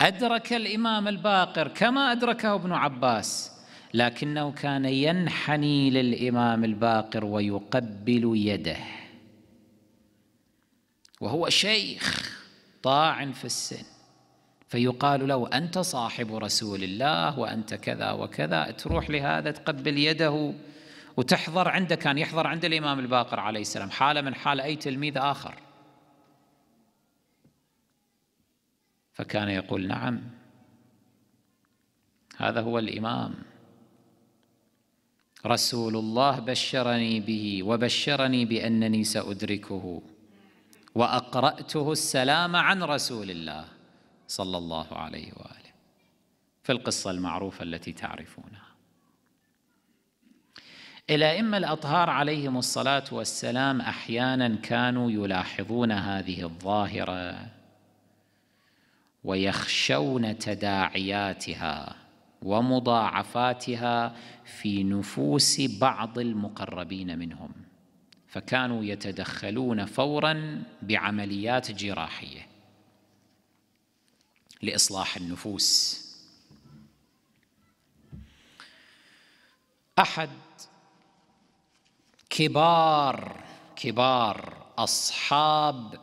أدرك الإمام الباقر كما أدركه ابن عباس لكنه كان ينحني للإمام الباقر ويقبل يده. وهو شيخ. طاعن في السن. فيقال له أنت صاحب رسول الله وأنت كذا وكذا. تروح لهذا تقبل يده وتحضر عنده كان يحضر عند الإمام الباقر عليه السلام. حالة من حال أي تلميذ آخر. فكان يقول نعم هذا هو الإمام. رسول الله بشرني به وبشرني بأنني سأدركه. وأقرأته السلام عن رسول الله صلى الله عليه وآله في القصة المعروفة التي تعرفونها. الأئمة الأطهار عليهم الصلاة والسلام أحيانا كانوا يلاحظون هذه الظاهرة ويخشون تداعياتها ومضاعفاتها في نفوس بعض المقربين منهم. فكانوا يتدخلون فورا بعمليات جراحية لإصلاح النفوس. أحد كبار كبار أصحاب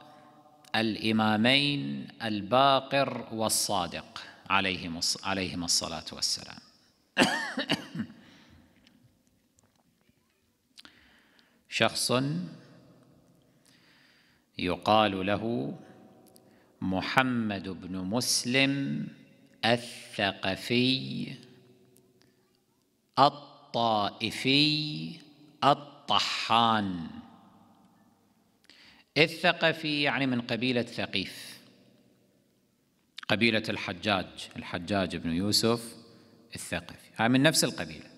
الإمامين الباقر والصادق عليهم عليهم الصلاة والسلام. شخص يقال له محمد بن مسلم الثقفي الطائفي الطحان. الثقفي يعني من قبيلة ثقيف قبيلة الحجاج الحجاج بن يوسف الثقفي. هاي من نفس القبيلة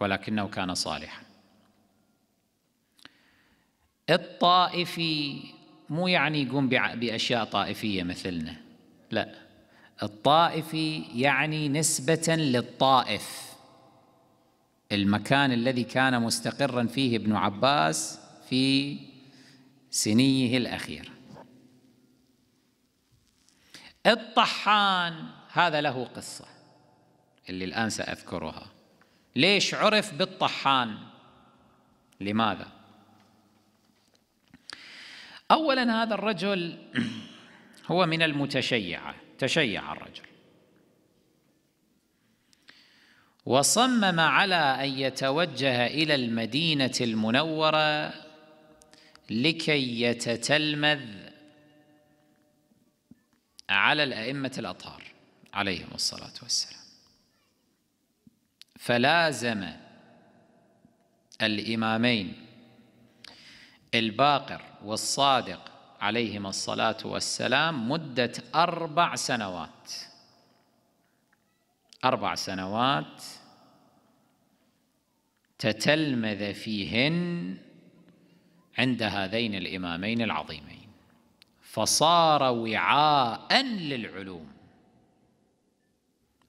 ولكنه كان صالحا. الطائفي مو يعني يقوم بأشياء طائفية مثلنا. لا. الطائفي يعني نسبة للطائف. المكان الذي كان مستقرا فيه ابن عباس في سنيه الأخيرة الطحان هذا له قصة اللي الآن سأذكرها. ليش عرف بالطحان؟ لماذا؟ اولا هذا الرجل هو من المتشيعة تشيع الرجل. وصمم على أن يتوجه إلى المدينة المنورة لكي يتتلمذ على الأئمة الأطهار عليهم الصلاة والسلام. فلازم الإمامين الباقر والصادق عليهما الصلاة والسلام مدة أربع سنوات. أربع سنوات تتلمذ فيهن عند هذين الإمامين العظيمين فصار وعاء للعلوم.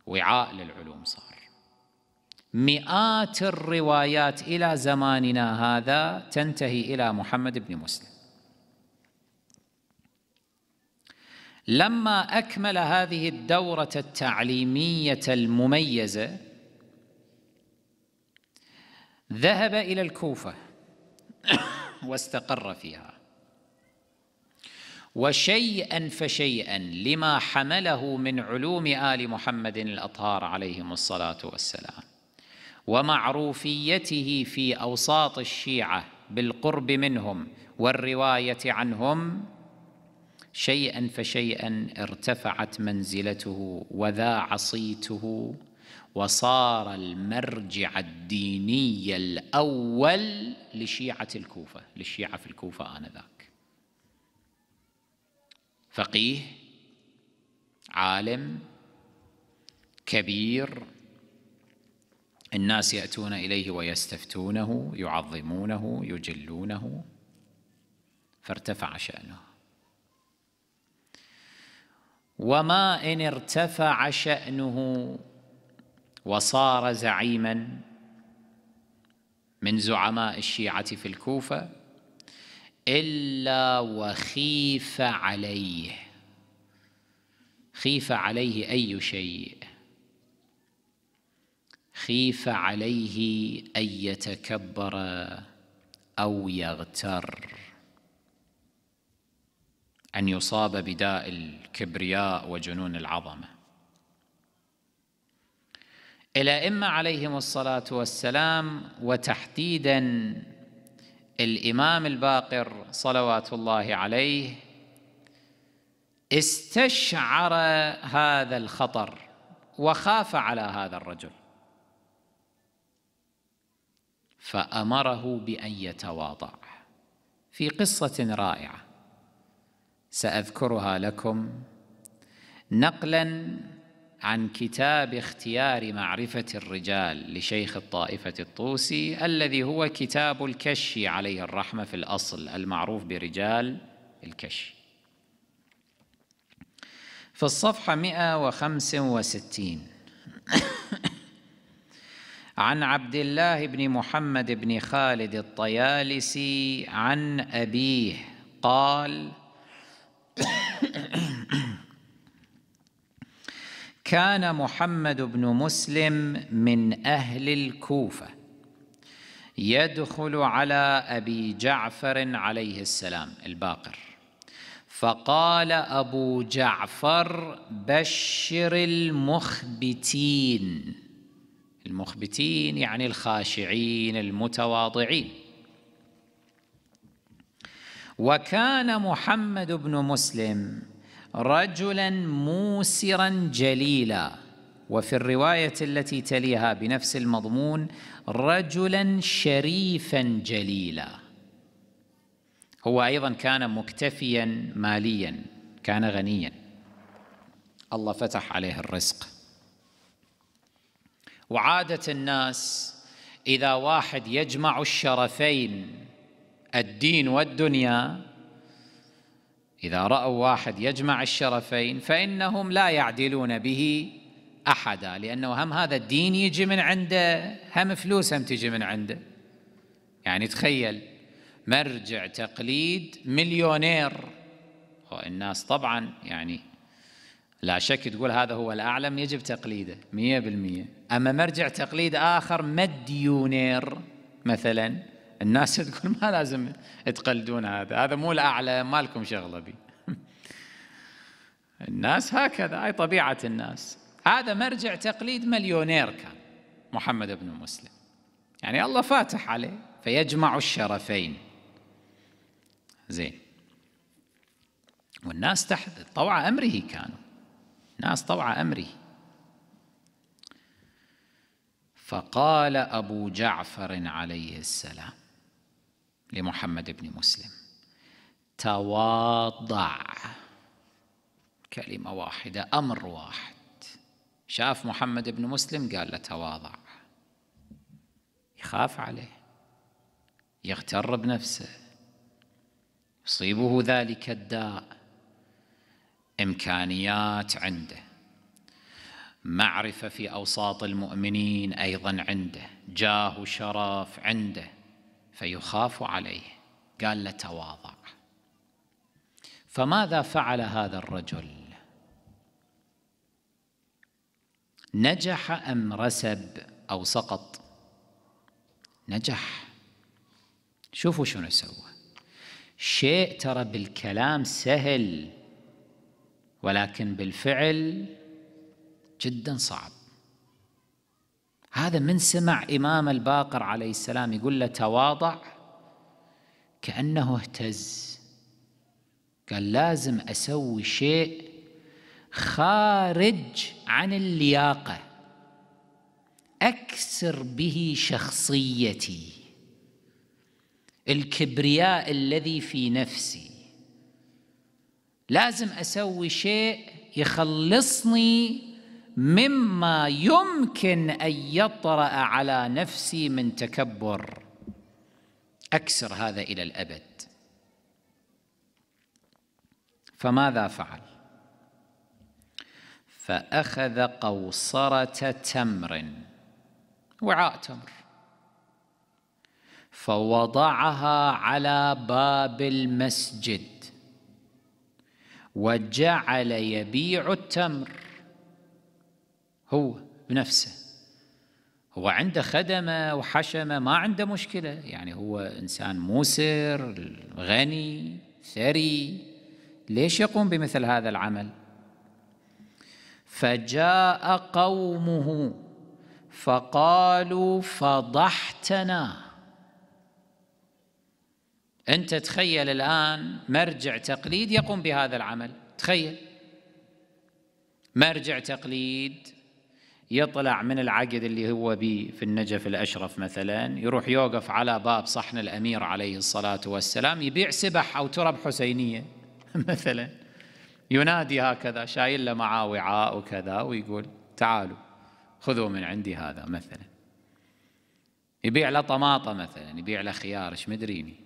وعاء للعلوم صار. مئات الروايات إلى زماننا هذا تنتهي إلى محمد بن مسلم. لما أكمل هذه الدورة التعليمية المميزة ذهب إلى الكوفة واستقر فيها. وشيئا فشيئا لما حمله من علوم آل محمد الأطهار عليهم الصلاة والسلام. ومعروفيته في أوساط الشيعة بالقرب منهم والرواية عنهم شيئا فشيئا ارتفعت منزلته وذاع صيته وصار المرجع الديني الأول لشيعة الكوفة للشيعة في الكوفة آنذاك. فقيه عالم كبير الناس يأتون إليه ويستفتونه يعظمونه يجلونه. فارتفع شأنه. وما إن ارتفع شأنه وصار زعيما من زعماء الشيعة في الكوفة إلا وخيف عليه. خيف عليه أي شيء؟ خيف عليه أن يتكبر أو يغتر. أن يصاب بداء الكبرياء وجنون العظمة. الائمه عليهم الصلاة والسلام وتحديدا الإمام الباقر صلوات الله عليه استشعر هذا الخطر وخاف على هذا الرجل. فأمره بأن يتواضع. في قصة رائعة سأذكرها لكم نقلا عن كتاب اختيار معرفة الرجال لشيخ الطائفة الطوسي الذي هو كتاب الكشي عليه الرحمة في الأصل المعروف برجال الكشي في الصفحة 165 عن عبد الله بن محمد بن خالد الطيالسي عن أبيه قال كان محمد بن مسلم من أهل الكوفة يدخل على أبي جعفر عليه السلام الباقر فقال أبو جعفر بشر المخبتين. المخبتين يعني الخاشعين المتواضعين. وكان محمد بن مسلم رجلا موسرا جليلا. وفي الرواية التي تليها بنفس المضمون رجلا شريفا جليلا. هو أيضا كان مكتفيا ماليا كان غنيا. الله فتح عليه الرزق. وعادة الناس إذا واحد يجمع الشرفين الدين والدنيا إذا رأوا واحد يجمع الشرفين فإنهم لا يعدلون به أحدا لأنه هم هذا الدين يجي من عنده هم فلوس هم تجي من عنده. يعني تخيل مرجع تقليد مليونير. الناس طبعا يعني لا شك تقول هذا هو الأعلم يجب تقليده مية بالمية. أما مرجع تقليد آخر مديونير مثلا الناس تقول ما لازم تقلدون هذا هذا مو الأعلى ما لكم شغلة به الناس هكذا هاي طبيعة الناس. هذا مرجع تقليد مليونير كان محمد بن مسلم. يعني الله فاتح عليه فيجمع الشرفين. زين. والناس تحت طوع أمره كانوا. ناس طوع أمره فقال أبو جعفر عليه السلام لمحمد بن مسلم تواضع. كلمة واحدة أمر واحد. شاف محمد بن مسلم قال له تواضع. يخاف عليه يغتر بنفسه يصيبه ذلك الداء. إمكانيات عنده. معرفة في أوساط المؤمنين أيضا عنده. جاه وشرف عنده. فيخاف عليه. قال له تواضع. فماذا فعل هذا الرجل؟ نجح أم رسب أو سقط؟ نجح. شوفوا شنو سوى. شيء ترى بالكلام سهل. ولكن بالفعل جدا صعب. هذا من سمع إمام الباقر عليه السلام يقول له تواضع كأنه اهتز. قال لازم أسوي شيء خارج عن اللياقة أكسر به شخصيتي. الكبرياء الذي في نفسي لازم أسوي شيء يخلصني مما يمكن أن يطرأ على نفسي من تكبر. أكسر هذا إلى الأبد. فماذا فعل؟ فأخذ قوصرة تمر وعاء تمر فوضعها على باب المسجد. وجعل يبيع التمر. هو بنفسه. هو عنده خدمة وحشمة ما عنده مشكلة. يعني هو إنسان موسر غني ثري. ليش يقوم بمثل هذا العمل؟ فجاء قومه فقالوا فضحتنا. أنت تخيل الآن مرجع تقليد يقوم بهذا العمل. تخيل. مرجع تقليد يطلع من العقد اللي هو بيه في النجف الأشرف مثلا يروح يوقف على باب صحن الأمير عليه الصلاة والسلام يبيع سبح أو ترب حسينية مثلا. ينادي هكذا شايل له معاه وعاء وكذا ويقول تعالوا خذوا من عندي هذا مثلا. يبيع له طماطة مثلا يبيع له خيار إيش مدريني؟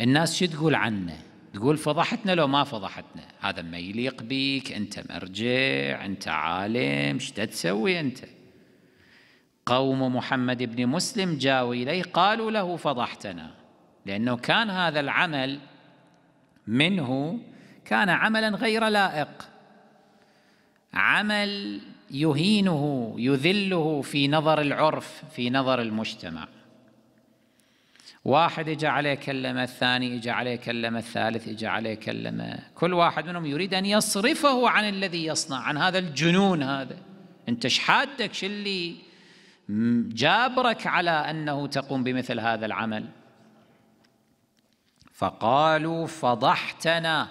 الناس شو تقول عنه؟ تقول فضحتنا لو ما فضحتنا. هذا ما يليق بيك أنت مرجع أنت عالم إيش تسوي أنت؟ قوم محمد بن مسلم جاءوا إليه قالوا له فضحتنا. لأنه كان هذا العمل منه كان عملا غير لائق. عمل يهينه يذله في نظر العرف في نظر المجتمع. واحد اجى عليه كلمه الثاني اجى عليه كلمه الثالث اجى عليه كلمه كل واحد منهم يريد أن يصرفه عن الذي يصنع عن هذا الجنون هذا. أنت شحادك شو اللي جابرك على أنه تقوم بمثل هذا العمل؟ فقالوا فضحتنا.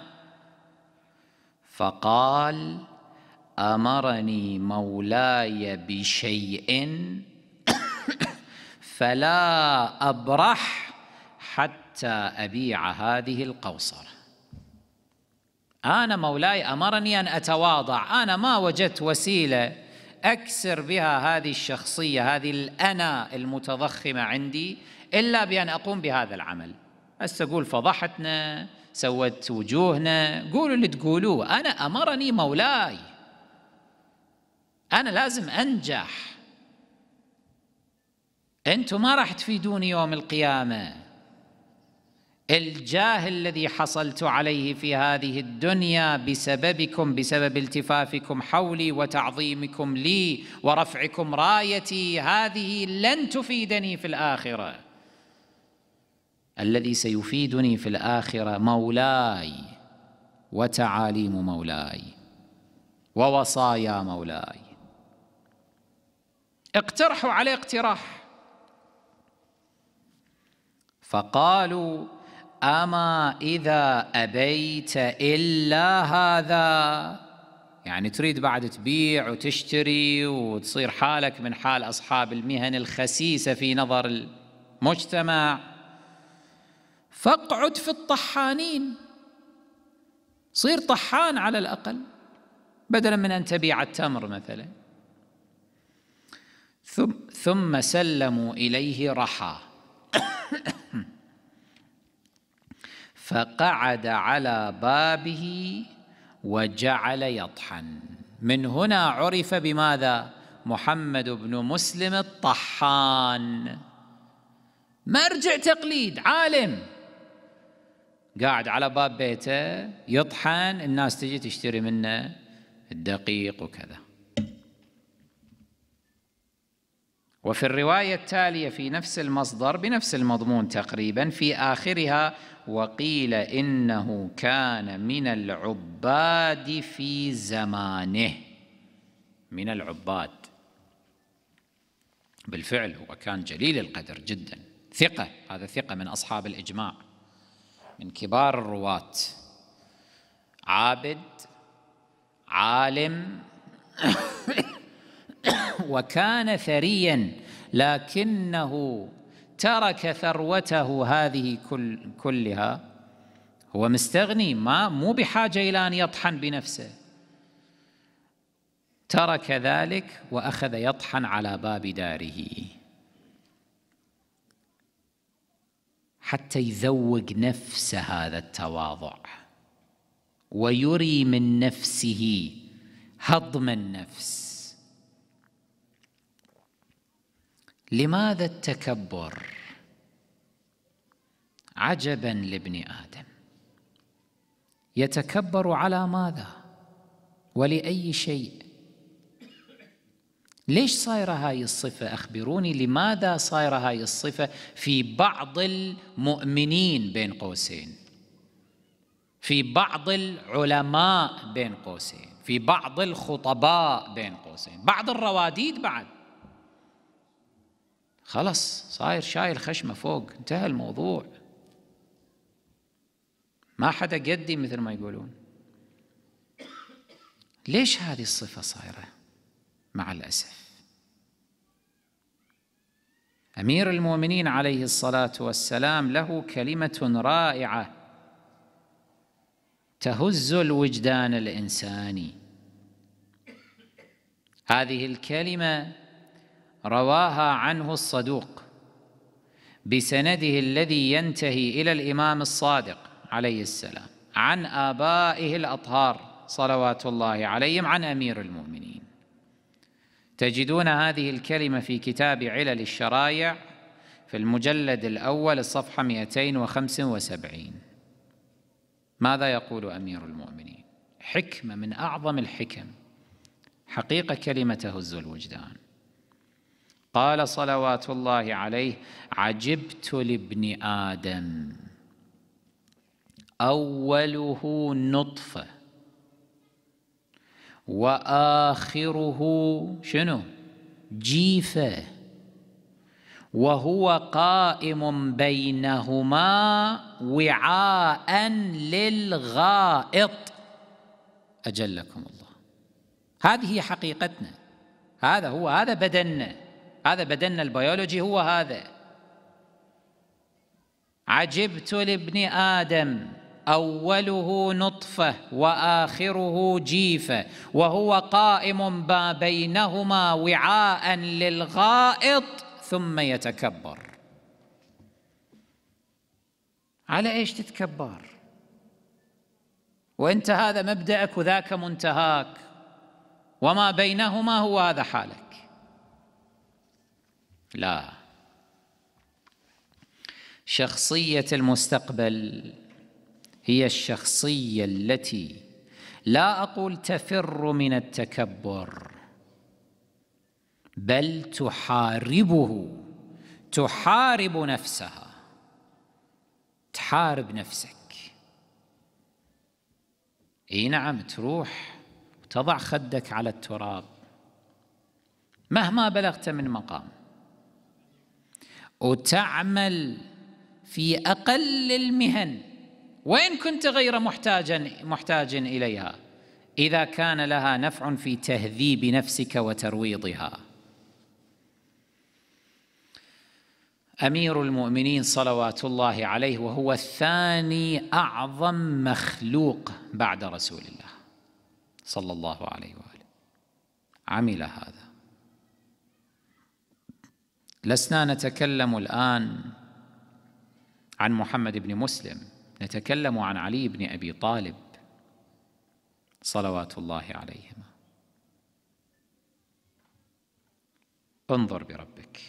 فقال أمرني مولاي بشيء فلا أبرح حتى أبيع هذه القوصرة. أنا مولاي أمرني أن أتواضع. أنا ما وجدت وسيلة أكسر بها هذه الشخصية هذه الأنا المتضخمة عندي إلا بأن أقوم بهذا العمل. هسه أقول فضحتنا سوت وجوهنا. قولوا اللي تقولوه. أنا أمرني مولاي. أنا لازم أنجح. أنتم ما راح تفيدوني يوم القيامة. الجاه الذي حصلت عليه في هذه الدنيا بسببكم بسبب التفافكم حولي وتعظيمكم لي ورفعكم رايتي هذه لن تفيدني في الآخرة. الذي سيفيدني في الآخرة مولاي وتعاليم مولاي ووصايا مولاي. اقترحوا عليه اقتراح. فقالوا اما اذا ابيت الا هذا؟ يعني تريد بعد تبيع وتشتري وتصير حالك من حال أصحاب المهن الخسيسة في نظر المجتمع. فاقعد في الطحانين. صير طحان على الأقل بدلا من أن تبيع التمر مثلا. ثم سلموا إليه رحى. فقعد على بابه وجعل يطحن. من هنا عرف بماذا محمد بن مسلم الطحان. مرجع تقليد عالم. قاعد على باب بيته يطحن الناس تجي تشتري منه الدقيق وكذا. وفي الرواية التالية في نفس المصدر بنفس المضمون تقريبا في آخرها وقيل إنه كان من العباد في زمانه. من العباد. بالفعل هو كان جليل القدر جدا. ثقة. هذا ثقة من أصحاب الإجماع. من كبار الرواة. عابد عالم. وكان ثريا. لكنه ترك ثروته هذه كل كلها هو مستغني ما مو بحاجة إلى أن يطحن بنفسه. ترك ذلك وأخذ يطحن على باب داره. حتى يذوق نفس هذا التواضع. ويري من نفسه هضم النفس. لماذا التكبر؟ عجبا لابن آدم. يتكبر على ماذا؟ ولأي شيء. ليش صايره هاي الصفة؟ أخبروني لماذا صايره هاي الصفة في بعض المؤمنين بين قوسين؟ في بعض العلماء بين قوسين؟ في بعض الخطباء بين قوسين؟ بعض الرواديد بعد. خلص صاير شايل خشمة فوق انتهى الموضوع. ما حدا قدي مثل ما يقولون. ليش هذه الصفة صايرة مع الأسف؟ أمير المؤمنين عليه الصلاة والسلام له كلمة رائعة. تهز الوجدان الإنساني. هذه الكلمة رواها عنه الصدوق بسنده الذي ينتهي إلى الإمام الصادق عليه السلام عن آبائه الأطهار صلوات الله عليهم عن أمير المؤمنين. تجدون هذه الكلمة في كتاب علل الشرايع في المجلد الأول الصفحه 275 ماذا يقول أمير المؤمنين؟ حكمة من أعظم الحكم حقيقة كلمه تهز الوجدان قال صلوات الله عليه عجبت لابن آدم. أوله نطفة. وآخره شنو؟ جيفة. وهو قائم بينهما وعاء للغائط. أجلكم الله. هذه حقيقتنا. هذا هو هذا بدننا. هذا بدلنا البيولوجي هو هذا. عجبت لابن آدم أوله نطفة وآخره جيفة وهو قائم ما بينهما وعاء للغائط ثم يتكبر. على إيش تتكبر؟ وانت هذا مبدأك وذاك منتهاك وما بينهما هو هذا حالك. لا. شخصية المستقبل هي الشخصية التي لا أقول تفر من التكبر بل تحاربه تحارب نفسها تحارب نفسك. إي نعم تروح وتضع خدك على التراب. مهما بلغت من مقام. وتعمل في أقل المهن. وإن كنت غير محتاجا محتاج إليها. إذا كان لها نفع في تهذيب نفسك وترويضها. أمير المؤمنين صلوات الله عليه وهو الثاني أعظم مخلوق بعد رسول الله صلى الله عليه وآله. عمل هذا. لسنا نتكلم الآن عن محمد بن مسلم نتكلم عن علي بن أبي طالب صلوات الله عليهما. انظر بربك.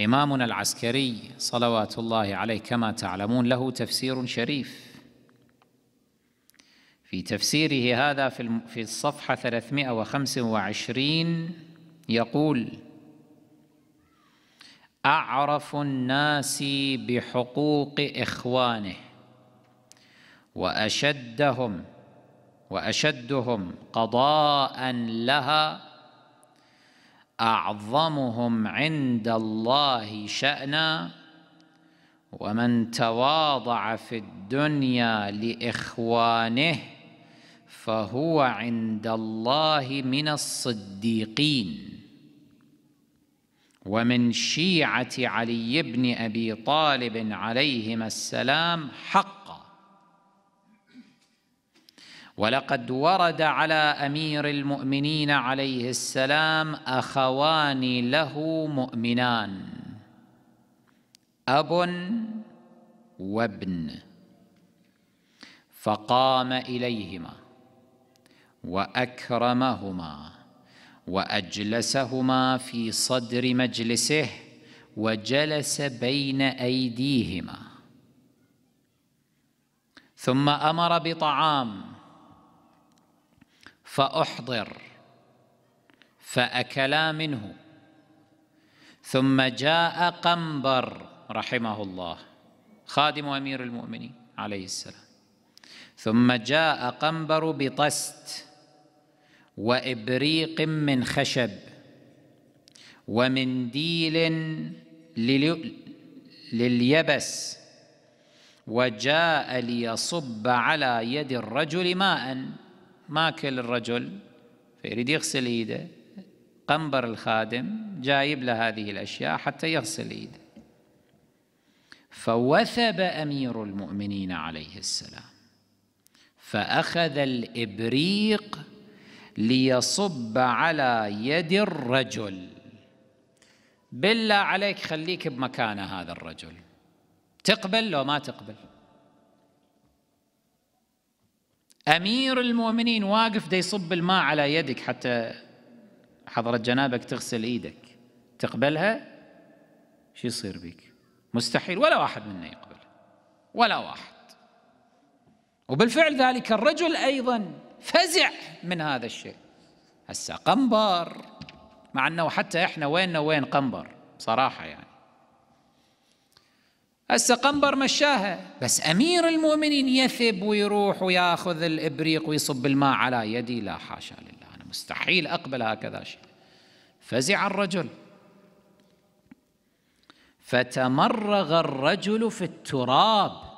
إمامنا العسكري صلوات الله عليه كما تعلمون له تفسير شريف. في تفسيره هذا في الصفحة 325 يقول أعرف الناس بحقوق إخوانه وأشدهم وأشدهم قضاء لها أعظمهم عند الله شأنا ومن تواضع في الدنيا لإخوانه فهو عند الله من الصديقين. ومن شيعة علي بن أبي طالب عليهما السلام حقا. ولقد ورد على أمير المؤمنين عليه السلام أخوان له مؤمنان أب وابن فقام إليهما. وأكرمهما وأجلسهما في صدر مجلسه وجلس بين أيديهما. ثم أمر بطعام فأحضر فأكلا منه. ثم جاء قنبر رحمه الله خادم أمير المؤمنين عليه السلام. ثم جاء قنبر بطست وإبريق من خشب ومنديل لليبس وجاء ليصب على يد الرجل ماء. ماكل الرجل فيريد يغسل إيده. قنبر الخادم جايب له هذه الأشياء حتى يغسل إيده. فوثب أمير المؤمنين عليه السلام فأخذ الإبريق ليصب على يد الرجل. بالله عليك خليك بمكان هذا الرجل. تقبل لو ما تقبل. أمير المؤمنين واقف دا يصب الماء على يدك حتى حضرة جنابك تغسل إيدك. تقبلها؟ شو يصير بك مستحيل ولا واحد منا يقبل. ولا واحد. وبالفعل ذلك الرجل أيضا. فزع من هذا الشيء. هسه قنبر مع إنه حتى إحنا ويننا وين قنبر؟ صراحة يعني. هسه قنبر مشاها بس أمير المؤمنين يثب ويروح وياخذ الإبريق ويصب الماء على يدي. لا حاشا لله أنا مستحيل أقبل هكذا شيء. فزع الرجل. فتمرغ الرجل في التراب.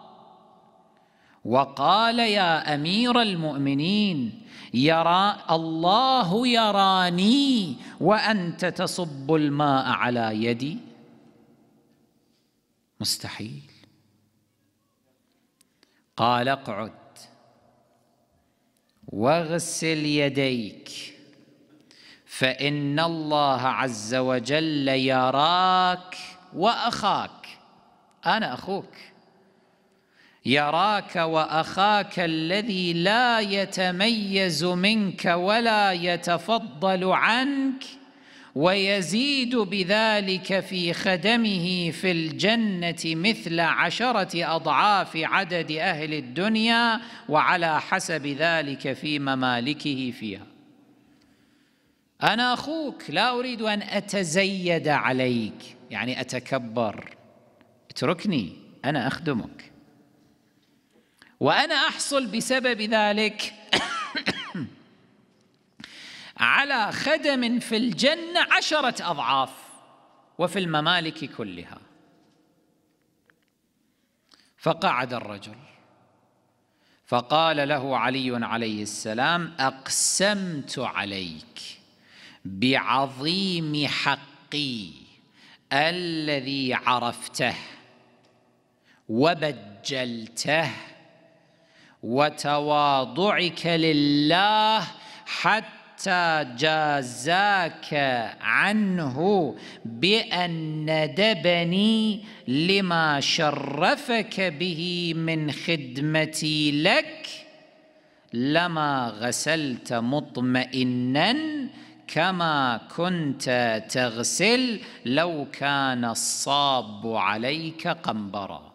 وقال يا أمير المؤمنين يرى الله يراني وأنت تصب الماء على يدي. مستحيل. قال اقعد. واغسل يديك. فإن الله عز وجل يراك وأخاك. أنا أخوك. يراك وأخاك الذي لا يتميز منك ولا يتفضل عنك ويزيد بذلك في خدمه في الجنة مثل عشرة أضعاف عدد أهل الدنيا وعلى حسب ذلك في ممالكه فيها. أنا أخوك لا أريد أن أتزيد عليك يعني أتكبر. اتركني أنا أخدمك. وأنا أحصل بسبب ذلك على خدم في الجنة عشرة أضعاف وفي الممالك كلها. فقعد الرجل فقال له علي عليه السلام أقسمت عليك بعظيم حقي الذي عرفته وبجلته وتواضعك لله حتى جازاك عنه بأن ندبني لما شرفك به من خدمتي لك لما غسلت مطمئنا كما كنت تغسل لو كان الصاب عليك قنبرا.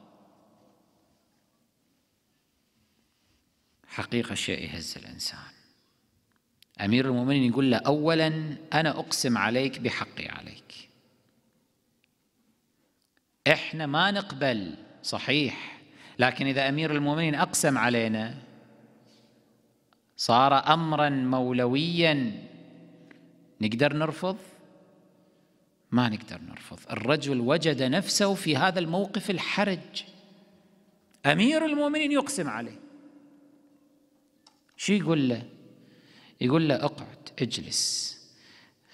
حقيقة شيء يهز الإنسان. أمير المؤمنين يقول له أولا أنا أقسم عليك بحقي عليك. إحنا ما نقبل صحيح لكن إذا أمير المؤمنين أقسم علينا صار أمرا مولويا نقدر نرفض؟ ما نقدر نرفض. الرجل وجد نفسه في هذا الموقف الحرج. أمير المؤمنين يقسم عليه. شو يقول له؟ يقول له اقعد اجلس.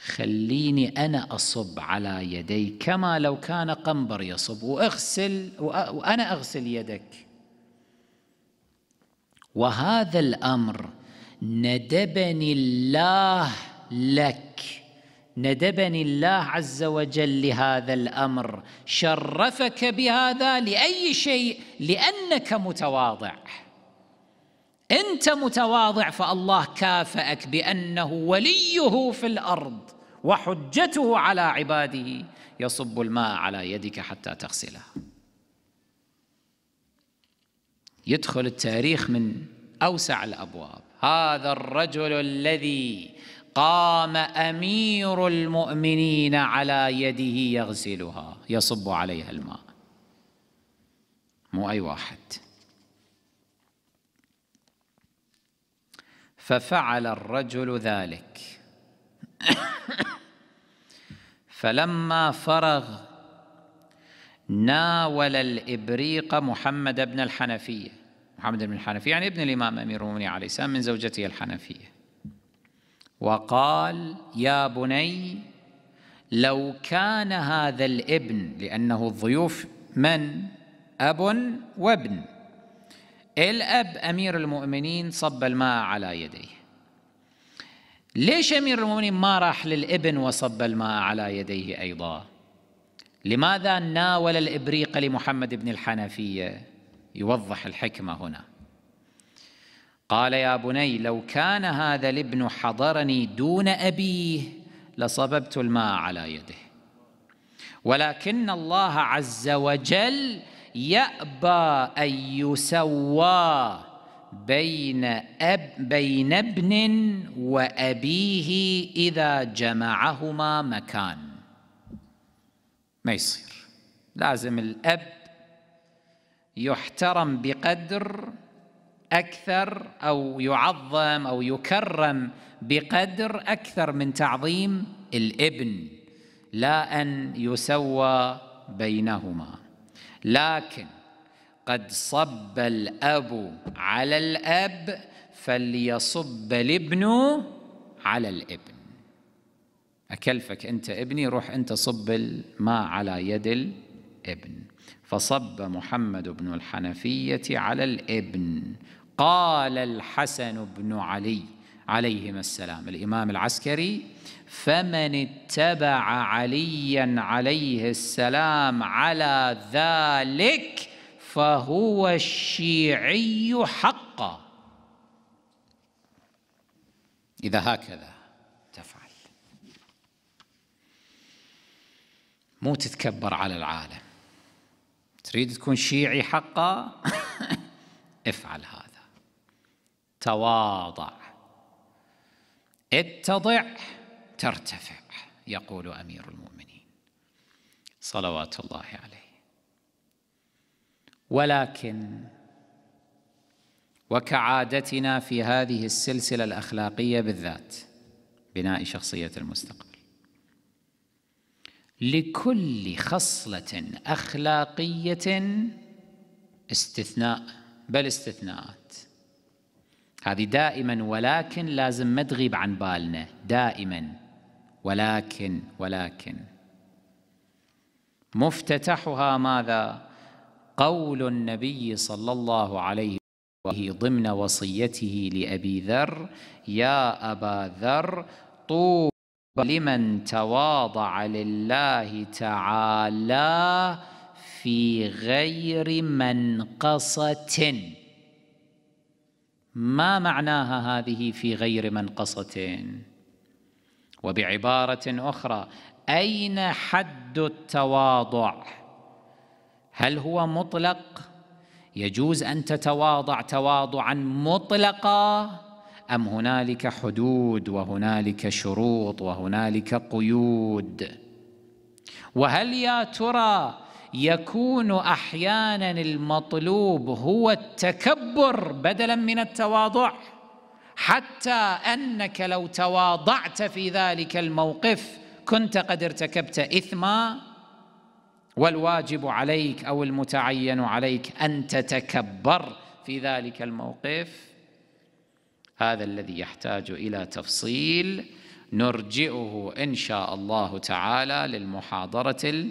خليني أنا أصب على يدي كما لو كان قنبر يصب. وأغسل وأنا أغسل يدك. وهذا الأمر ندبني الله لك. ندبني الله عز وجل لهذا الأمر. شرفك بهذا لأي شيء لأنك متواضع. انت متواضع فالله كافأك بأنه وليه في الأرض وحجته على عباده يصب الماء على يدك حتى تغسلها يدخل التاريخ من أوسع الأبواب. هذا الرجل الذي قام أمير المؤمنين على يده يغسلها يصب عليها الماء. مو أي واحد. ففعل الرجل ذلك. فلما فرغ ناول الإبريق محمد بن الحنفية. محمد بن الحنفية يعني ابن الإمام أمير المؤمنين عليه السلام من زوجته الحنفية. وقال يا بني لو كان هذا الابن لأنه الضيوف من؟ أب وابن. الأب أمير المؤمنين صب الماء على يديه. ليش أمير المؤمنين ما راح للإبن وصب الماء على يديه أيضا؟ لماذا ناول الإبريق لمحمد بن الحنفية؟ يوضح الحكمة هنا. قال يا بني لو كان هذا الابن حضرني دون أبيه لصببت الماء على يده. ولكن الله عز وجل يأبى أن يسوى بين أب بين ابن وأبيه إذا جمعهما مكان. ما يصير. لازم الأب يحترم بقدر أكثر أو يعظم أو يكرم بقدر أكثر من تعظيم الابن لا أن يسوى بينهما. لكن قد صب الأب على الأب فليصب الابن على الابن. أكلفك أنت ابني روح أنت صب الماء على يد ابن فصب محمد بن الحنفية على الابن. قال الحسن بن علي عليهما السلام. الإمام العسكري فمن اتبع عليا عليه السلام على ذلك فهو الشيعي حقا. إذا هكذا تفعل. مو تتكبر على العالم. تريد تكون شيعي حقا؟ افعل هذا. تواضع. اتضع ترتفع يقول أمير المؤمنين. صلوات الله عليه. ولكن وكعادتنا في هذه السلسلة الأخلاقية بالذات بناء شخصية المستقبل لكل خصلة أخلاقية استثناء بل استثناءات. هذه دائما ولكن لازم ما تغيب عن بالنا. دائما. ولكن ولكن. مفتتحها ماذا؟ قول النبي صلى الله عليه وسلم ضمن وصيته لأبي ذر يا أبا ذر طوبى لمن تواضع لله تعالى في غير منقصة. ما معناها هذه في غير منقصة؟ وبعبارة أخرى أين حد التواضع؟ هل هو مطلق؟ يجوز أن تتواضع تواضعا مطلقا؟ أم هنالك حدود وهنالك شروط وهنالك قيود؟ وهل يا ترى يكون أحيانا المطلوب هو التكبر بدلا من التواضع حتى أنك لو تواضعت في ذلك الموقف كنت قد ارتكبت إثما والواجب عليك أو المتعين عليك أن تتكبر في ذلك الموقف. هذا الذي يحتاج إلى تفصيل نرجئه إن شاء الله تعالى للمحاضرة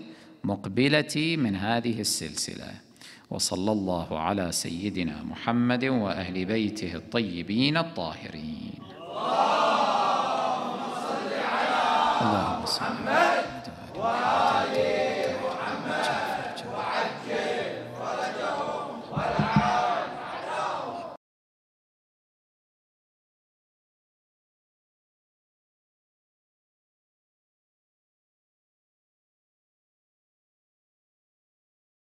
المقبله من هذه السلسلة. وصلى الله على سيدنا محمد وأهل بيته الطيبين الطاهرين. اللهم صل على محمد